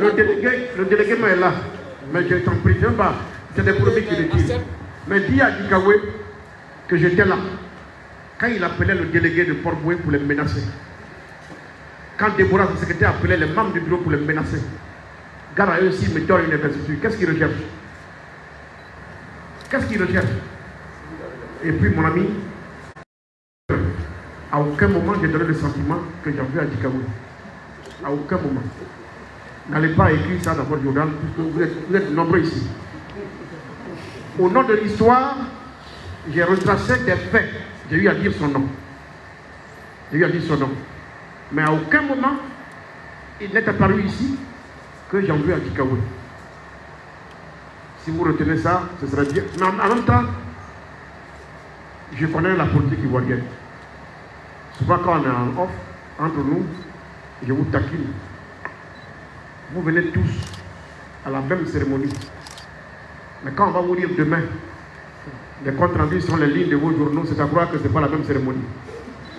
Le délégué, le délégué est là. Mais j'ai t'en prie, pas. C'est des produits qui le disent. Mais dis à Dikawe que j'étais là. Quand il appelait le délégué de Port-Boué pour les menacer. Quand Déborah, son secrétaire, appelait les membres du bureau pour les menacer. Gare à eux aussi, me donne une investiture. Qu'est-ce qu'ils recherchent? Qu'est-ce qu'ils recherchent? Et puis, mon ami, à aucun moment, j'ai donné le sentiment que j'ai vu à Dikawe. À aucun moment. N'allez pas écrire ça dans votre journal, puisque vous êtes, vous êtes nombreux ici. Au nom de l'histoire, j'ai retracé des faits. J'ai eu à dire son nom. J'ai eu à dire son nom. Mais à aucun moment, il n'est apparu ici que j'ai vu à Dikawe. Si vous retenez ça, ce serait bien. Mais en même temps, je connais la politique ivoirienne. Souvent quand on est en off, entre nous, je vous taquine. Vous venez tous à la même cérémonie. Mais quand on va vous dire demain, les comptes rendus sont les lignes de vos journaux, c'est à croire que ce n'est pas la même cérémonie.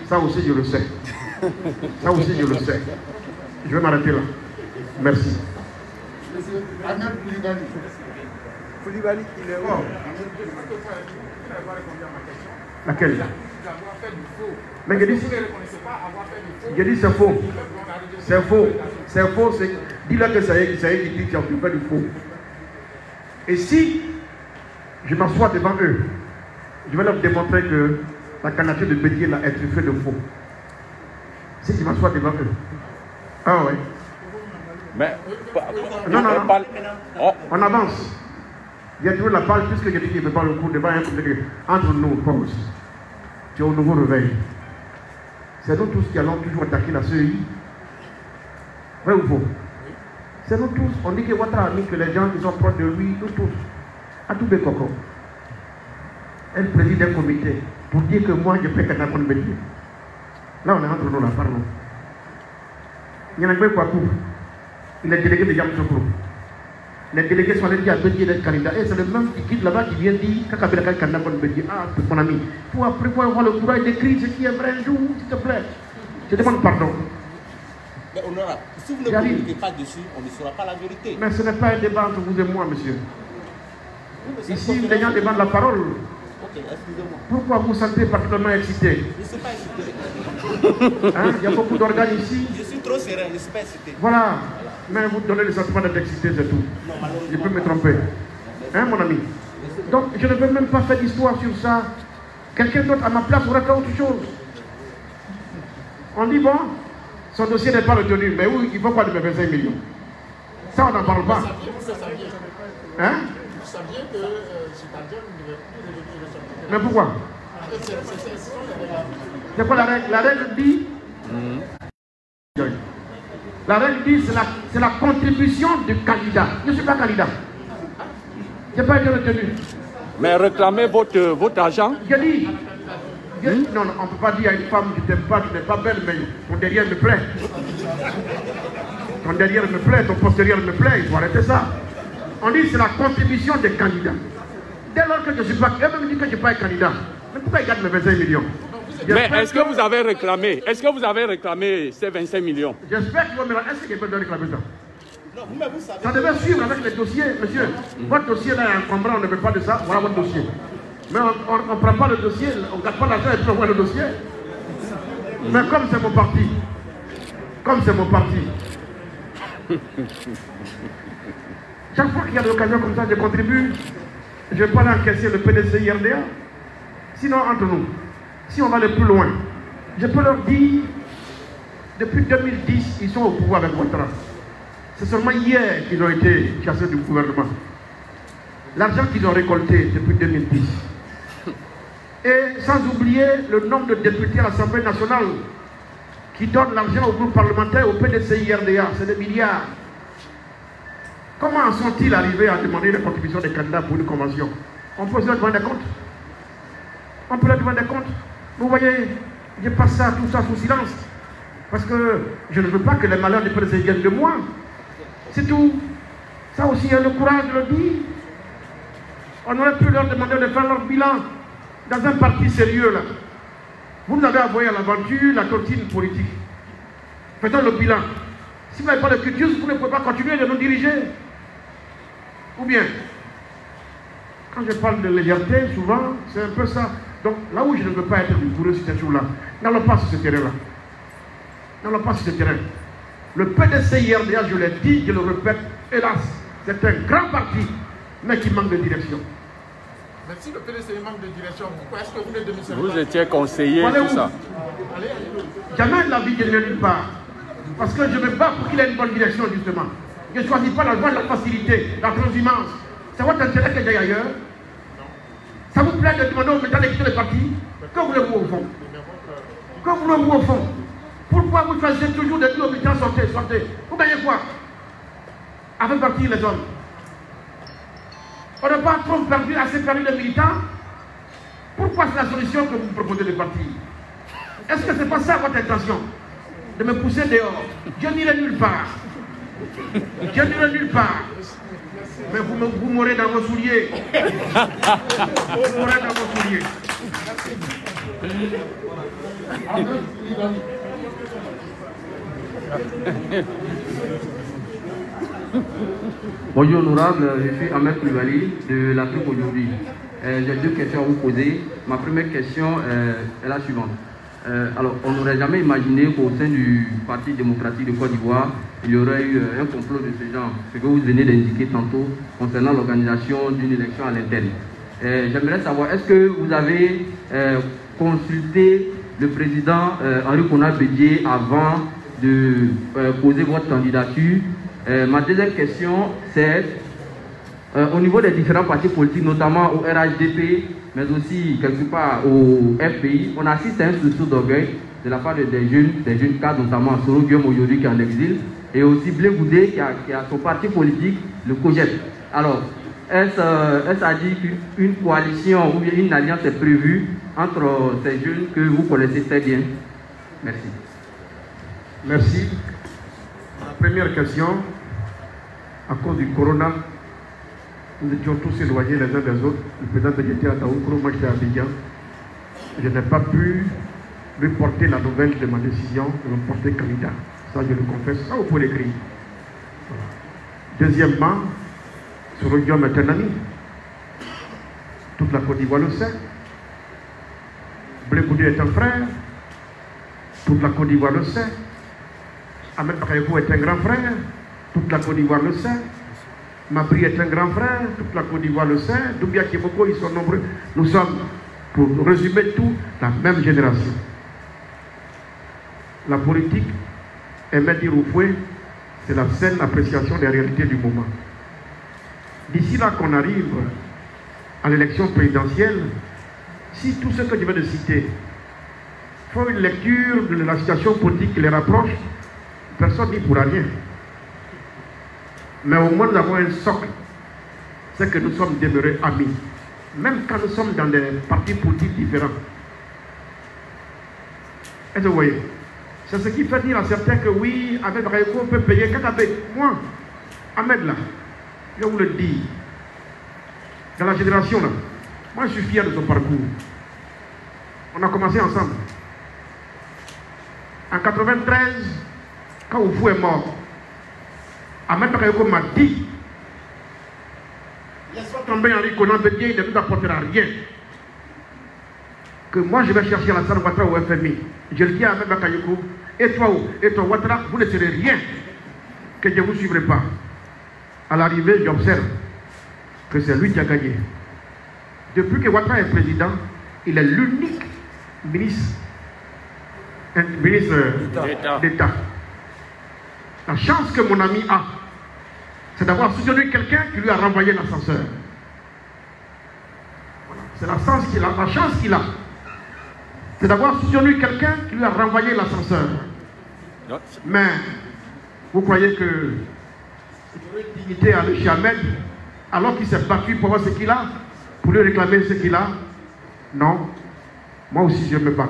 Ça aussi, je le sais. Ça aussi, je le sais. Je vais m'arrêter là. Merci. Monsieur il est Laquelle? Mais je dis, je dis c'est faux. C'est faux. C'est faux. Dis-leur que ça y est, ça y est, dit que tu fais du faux. Et si je m'assois devant eux, je vais leur démontrer que la candidature de Bédier là est fait de faux. Si je m'assois devant eux. Ah ouais. Mais, non, non, non. On avance. Il y a toujours la page, puisque je dis qu'il ne fait pas le coup devant un entre nous, pause. Tu es au nouveau réveil. C'est nous tous qui allons toujours attaquer la CEI. Vrai ou faux? C'est nous tous. On dit que Ouattara a mis que les gens qui sont proches de lui, nous tous, à tous les cocos. Elle préside un comité pour dire que moi, je fais qu'un accord de Là, on est entre nous, là, pardon. Il y en a quoi Il est délégué de Yamsokro. Les délégués sont allés dire à Bédier d'être candidat. Et c'est le même qui quitte là-bas qui vient dire Kakabela est candidat contre Bédier. Ah, c'est mon ami. Pour après pouvoir avoir le courage d'écrire ce qui est vrai un jour, s'il te plaît. Je demande pardon. Mais honorable, si vous ne communiquez pas dessus, on ne saura pas la vérité. Mais ce n'est pas un débat entre vous et moi, monsieur. Ici, les gens demandent la parole. Ok, excusez-moi. Pourquoi vous vous sentez particulièrement excité? Je ne suis pas excité. Hein? Il y a beaucoup d'organes ici. Je suis trop serein, je ne suis pas excité. Voilà. Mais vous donnez le sentiment d'être excité, c'est tout. Je peux me tromper. Hein, mon ami? Donc, je ne veux même pas faire d'histoire sur ça. Quelqu'un d'autre à ma place aurait fait autre chose. On dit, bon, son dossier n'est pas retenu, mais oui, il faut quoi de mes 25 millions? Ça, on n'en parle pas. Hein? vous saviez que euh, plus ressortir. Mais pourquoi? C'est quoi la règle? La règle dit. La règle dit c'est la, c'est la contribution du candidat. Je ne suis pas candidat. Je n'ai pas été retenu. Mais réclamez votre, votre argent. Je dis. je- Non, non, on ne peut pas dire à une femme que tu n'aimes pas, tu n'es pas belle, mais ton derrière me plaît. Ton derrière me plaît, ton postérieur me plaît, il faut arrêter ça. On dit c'est la contribution des candidats. Dès lors que je ne suis pas, elle me dit que je ne suis pas un candidat. Mais pourquoi il gagne mes 25 millions? Mais est-ce que vous avez réclamé Est-ce que vous avez réclamé ces 25 millions? J'espère qu'il va me la- Est-ce qu'il peut donner réclamer ça Non, vous-même, vous savez. Ça devait suivre avec les dossiers, monsieur. Votre dossier là est encombrant, on ne veut pas de ça. Voilà votre dossier. Mais on ne prend pas le dossier, on ne garde pas l'argent et puis on voit le dossier. Mais comme c'est mon parti, comme c'est mon parti, chaque fois qu'il y a l'occasion comme ça, je contribue. Je ne vais pas encaisser le PDC RDA. Sinon, entre nous, si on va aller plus loin, je peux leur dire, depuis 2010, ils sont au pouvoir avec Ouattara. C'est seulement hier qu'ils ont été chassés du gouvernement. L'argent qu'ils ont récolté depuis 2010. Et sans oublier le nombre de députés à l'Assemblée nationale qui donnent l'argent au groupe parlementaire, au PDCI RDA, c'est des milliards. Comment en sont-ils arrivés à demander la contribution des candidats pour une convention? On peut se demander compte. On peut leur demander compte. Vous voyez, je passe ça, tout ça sous silence. Parce que je ne veux pas que les malheurs du PDCI viennent de moi. C'est tout. Ça aussi, il y a le courage de le dire. On aurait pu leur demander de faire leur bilan dans un parti sérieux là. Vous nous avez envoyé à l'aventure la tontine politique. Faisons le bilan. Si vous n'avez pas de culture, vous ne pouvez pas continuer de nous diriger. Ou bien, quand je parle de légèreté, souvent, c'est un peu ça. Donc, là où je ne veux pas être rigoureux sur ces jours-là, n'allons pas sur ce terrain-là. N'allons pas sur ce terrain. Le PDC hier, déjà, je l'ai dit, je le répète, hélas, c'est un grand parti, mais qui manque de direction. Mais si le PDC manque de direction, pourquoi est-ce que vous ne démissionnez Vous étiez conseiller, Allez tout où ça. Jamais de la vie, je ne nulle part. Parce que je me bats pour qu'il ait une bonne direction, justement. Je ne choisis pas la voie de la facilité, la transhumance. C'est votre intérêt que j'aille ailleurs Ça vous plaît de demander aux militants de quitter le parti Que voulez-vous au fond Que voulez-vous au fond Pourquoi vous choisissez toujours de dire aux militants sortez, sortez Vous gagnez quoi Avec partir les hommes. On n'a pas trop perdu, assez perdu de militants Pourquoi c'est la solution que vous proposez de partir Est-ce que ce n'est pas ça votre intention De me pousser dehors Je n'irai nulle part. Je n'irai nulle part. Mais vous, vous mourrez dans vos souliers. Vous mourrez dans vos souliers. Bonjour honorable, je suis Ahmed Koulibaly de l'Afrique aujourd'hui. Euh, J'ai deux questions à vous poser. Ma première question euh, est la suivante. Euh, alors, on n'aurait jamais imaginé qu'au sein du Parti démocratique de Côte d'Ivoire, il y aurait eu euh, un complot de ce genre, ce que vous venez d'indiquer tantôt concernant l'organisation d'une élection à l'interne. Euh, J'aimerais savoir, est-ce que vous avez consulté le président Henri Konan Bédier avant de poser votre candidature? Ma deuxième question, c'est au niveau des différents partis politiques, notamment au RHDP, mais aussi quelque part au FPI, on assiste à un sursaut d'orgueil de la part de- des jeunes, des jeunes cadres, notamment Soro Guillaume aujourd'hui qui est en exil, et aussi Blé qui a, son parti politique, le COGEP. Alors, est-ce euh, est-ce à dire qu'une coalition ou une alliance est prévue entre euh, ces jeunes que vous connaissez très bien? Merci. Merci. La première question, à cause du corona, nous étions tous éloignés les uns des autres. Le président était à Taoukro, moi j'étais à Abidjan. Je n'ai pas pu lui porter la nouvelle de ma décision de me porter candidat. Ça, je le confesse. Ça, vous pouvez l'écrire. Deuxièmement, Soro Guillaume est un ami. Toute la Côte d'Ivoire le sait. Blé est un frère. Toute la Côte d'Ivoire le sait. Ahmed Bakayoko est un grand frère. Toute la Côte d'Ivoire le sait. Mabri est un grand frère. Toute la Côte d'Ivoire le sait. Doubia Kiboko, ils sont nombreux. Nous sommes, pour résumer tout, la même génération. La politique, Ahmed Iroufoué, c'est la saine appréciation des réalités du moment. d'ici là qu'on arrive à l'élection présidentielle, si tout ce que je viens de citer font une lecture de la situation politique qui les rapproche, personne n'y pourra rien. Mais au moins nous avons un socle, c'est que nous sommes demeurés amis, même quand nous sommes dans des partis politiques différents. Que vous voyez? C'est ce qui fait dire à certains que oui, avec Raïko, on peut payer Kakabé. Moi, Ahmed là, je vous le dis, dans la génération là, moi je suis fier de son parcours. On a commencé ensemble. En 93, quand Oufou est mort, Ahmed Bakayoko m'a dit Laisse-moi tomber Henri Conan Bédier, il ne nous apportera rien. Que moi je vais chercher la salle Ouattara au FMI. Je le dis à Ahmed Bakayoko, et toi, et toi Ouattara, vous ne serez rien que je ne vous suivrai pas. À l'arrivée, j'observe que c'est lui qui a gagné. Depuis que Ouattara est président, il est l'unique ministre, ministre d'État. La chance que mon ami a, c'est d'avoir soutenu quelqu'un qui lui a renvoyé l'ascenseur. C'est la chance qu'il a. La chance qu'il a. C'est d'avoir soutenu quelqu'un qui lui a renvoyé l'ascenseur. Mais vous croyez que il aurait une dignité à chez Ahmed alors qu'il s'est battu pour avoir ce qu'il a, pour lui réclamer ce qu'il a? Non. Moi aussi, je me bats.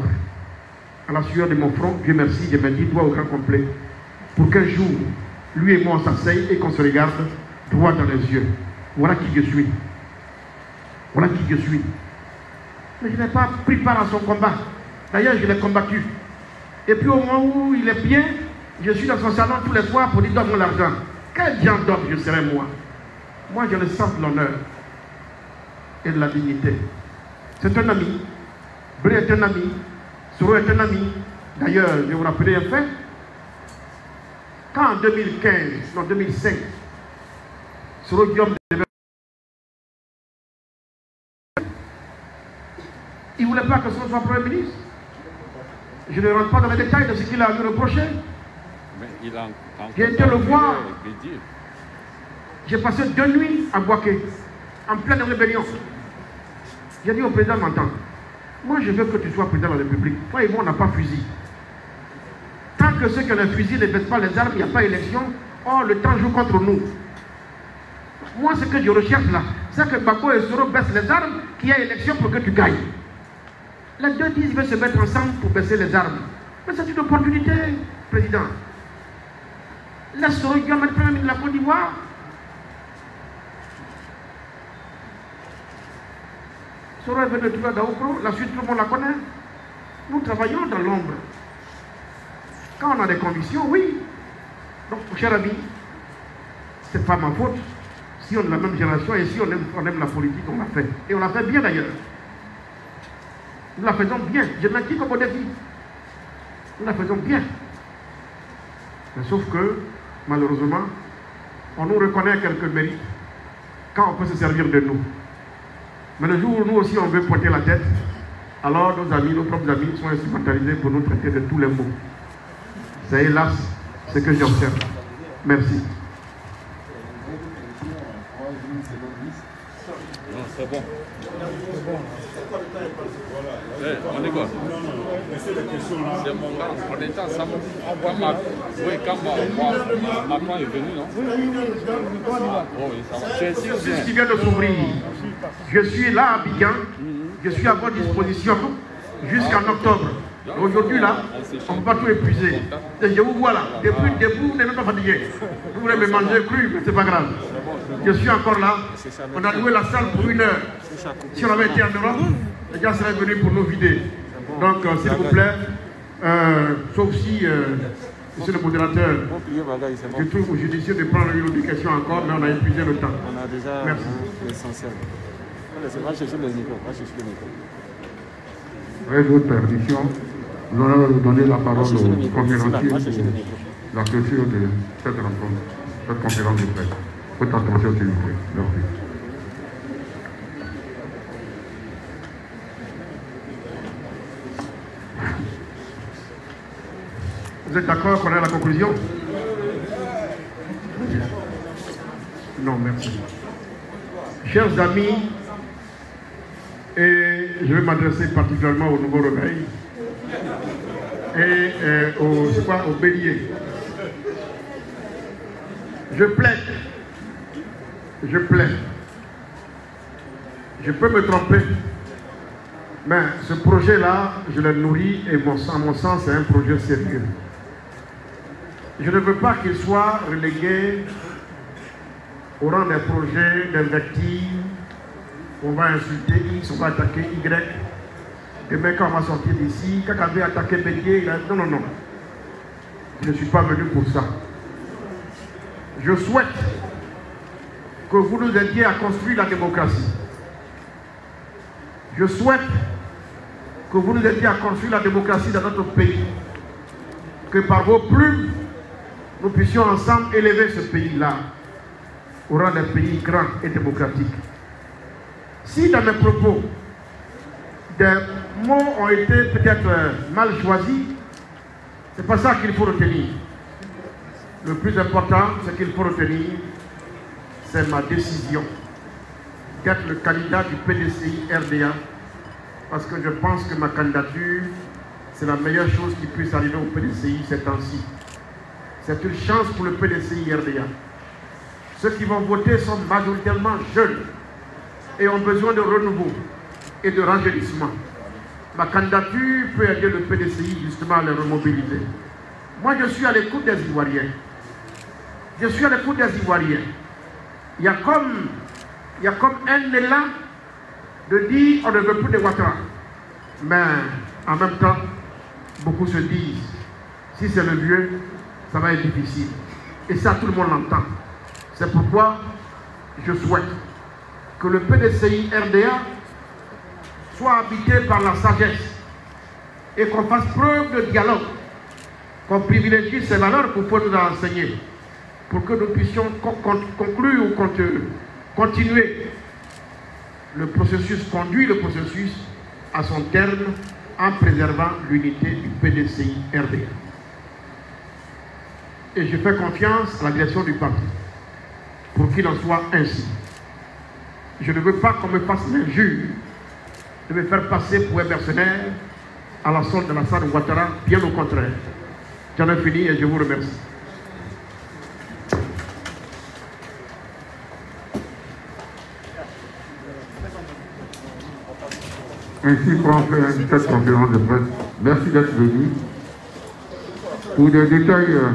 À la sueur de mon front, Dieu merci, je me dis, toi au grand complet, pour qu'un jour, lui et moi, on s'asseye et qu'on se regarde droit dans les yeux. Voilà qui je suis. Voilà qui je suis. Mais je n'ai pas pris part à son combat. D'ailleurs, je l'ai combattu. Et puis au moment où il est bien, je suis dans son salon tous les soirs pour lui donner l'argent. Quel bien d'homme je serai moi? Moi, j'ai le sens de l'honneur et de la dignité. C'est un ami. Bré est un ami. Soro est un ami. D'ailleurs, je vous rappeler un fait. Quand en 2015, non 2005, Soro Guillaume devait Il ne voulait pas que ce soit Premier ministre. Je ne rentre pas dans les détails de ce qu'il a à lui reprocher. J'ai été le voir. J'ai passé deux nuits à Boaké, en pleine rébellion. J'ai dit au président m'entend. Moi, je veux que tu sois président de la République. Toi et moi, on n'a pas fusil. Que ceux qui ont le fusil ne baissent pas les armes, il n'y a pas élection. Oh, le temps joue contre nous. Moi, ce que je recherche là, c'est que Bako et Soro baissent les armes, qu'il y ait élection pour que tu gagnes. Les deux disent qu'ils veulent se mettre ensemble pour baisser les armes. Mais c'est une opportunité, président. Laisse Soro être premier de la Côte d'Ivoire. Soro est venu de Daoukro, la suite tout le monde la connaît. Nous travaillons dans l'ombre. Quand on a des conditions, oui. Donc, cher ami, ce n'est pas ma faute. Si on est la même génération et si on aime, on la politique, on l'a fait. Et on l'a fait bien d'ailleurs. Nous la faisons bien. Je m'inscris comme au défi. Nous la faisons bien. Mais sauf que, malheureusement, on nous reconnaît quelques mérites quand on peut se servir de nous. Mais le jour où nous aussi on veut pointer la tête, alors nos amis, nos propres amis sont instrumentalisés pour nous traiter de tous les maux. C'est hélas ce que j'observe. Merci. Non, c'est bon. Eh, on est quoi? C'est mon gars, on. Oui, quand ma... ma... Est venu, non? Oh oui, ça va. Tu es sûr C'est ce qui vient de s'ouvrir. Je suis là à Abidjan, je suis à votre disposition jusqu'en octobre. Aujourd'hui, là, on ne peut pas tout épuiser. Et je vous vois là, depuis debout, vous n'êtes même pas fatigué. Vous voulez me manger cru, mais ce n'est pas grave. Je suis encore là. On a loué la salle pour une heure. Si on avait été en Europe, les gens seraient venus pour nous vider. Donc, euh, s'il vous plaît, euh, sauf si, euh, monsieur le modérateur, je trouve judicieux de prendre une autre question encore, mais on a épuisé le temps. On a déjà Merci. l'essentiel. Va chercher le micro. Va chercher le micro. Avec votre permission, nous allons donner la parole au conférencier pour la clôture de cette rencontre, cette conférence de presse. Votre attention, s'il vous plaît. Merci. Vous êtes d'accord qu'on la conclusion? Non, merci. chers amis, et je vais m'adresser particulièrement au nouveau réveil et euh, au, bélier. Je plaide, je plaide. Je peux me tromper, mais ce projet-là, je le nourris et à mon sens, c'est un projet sérieux. Je ne veux pas qu'il soit relégué au rang des projets d'invectives. On va insulter X, on va attaquer Y. Demain, quand on va sortir d'ici, quand on va attaquer Bédier, il a... non, non, non. Je ne suis pas venu pour ça. Je souhaite que vous nous aidiez à construire la démocratie. Je souhaite que vous nous aidiez à construire la démocratie dans notre pays. Que par vos plumes, nous puissions ensemble élever ce pays-là au rang d'un pays grand et démocratique. Si dans mes propos, des mots ont été peut-être euh, mal choisis, c'est pas ça qu'il faut retenir. Le plus important, ce qu'il faut retenir, c'est ma décision d'être le candidat du PDCI RDA parce que je pense que ma candidature, c'est la meilleure chose qui puisse arriver au PDCI ces temps-ci. C'est une chance pour le PDCI RDA. Ceux qui vont voter sont majoritairement jeunes et ont besoin de renouveau et de rajeunissement. Ma candidature peut aider le PDCI justement à les remobiliser. Moi, je suis à l'écoute des Ivoiriens. Je suis à l'écoute des Ivoiriens. Il y a comme, il y a comme un élan de dire on ne veut plus de Ouattara. Mais en même temps, beaucoup se disent, si c'est le vieux, ça va être difficile. Et ça, tout le monde l'entend. C'est pourquoi je souhaite que le PDCI RDA soit habité par la sagesse et qu'on fasse preuve de dialogue, qu'on privilégie ces valeurs pour pouvoir nous enseigner, pour que nous puissions conclure ou continuer le processus, conduire le processus à son terme en préservant l'unité du PDCI RDA. Et je fais confiance à la direction du parti pour qu'il en soit ainsi. Je ne veux pas qu'on me fasse l'injure de me faire passer pour un mercenaire à la solde de la salle Ouattara, bien au contraire. J'en ai fini et je vous remercie. Ainsi prend fin cette conférence de presse. Merci d'être venu. Pour des détails. Euh,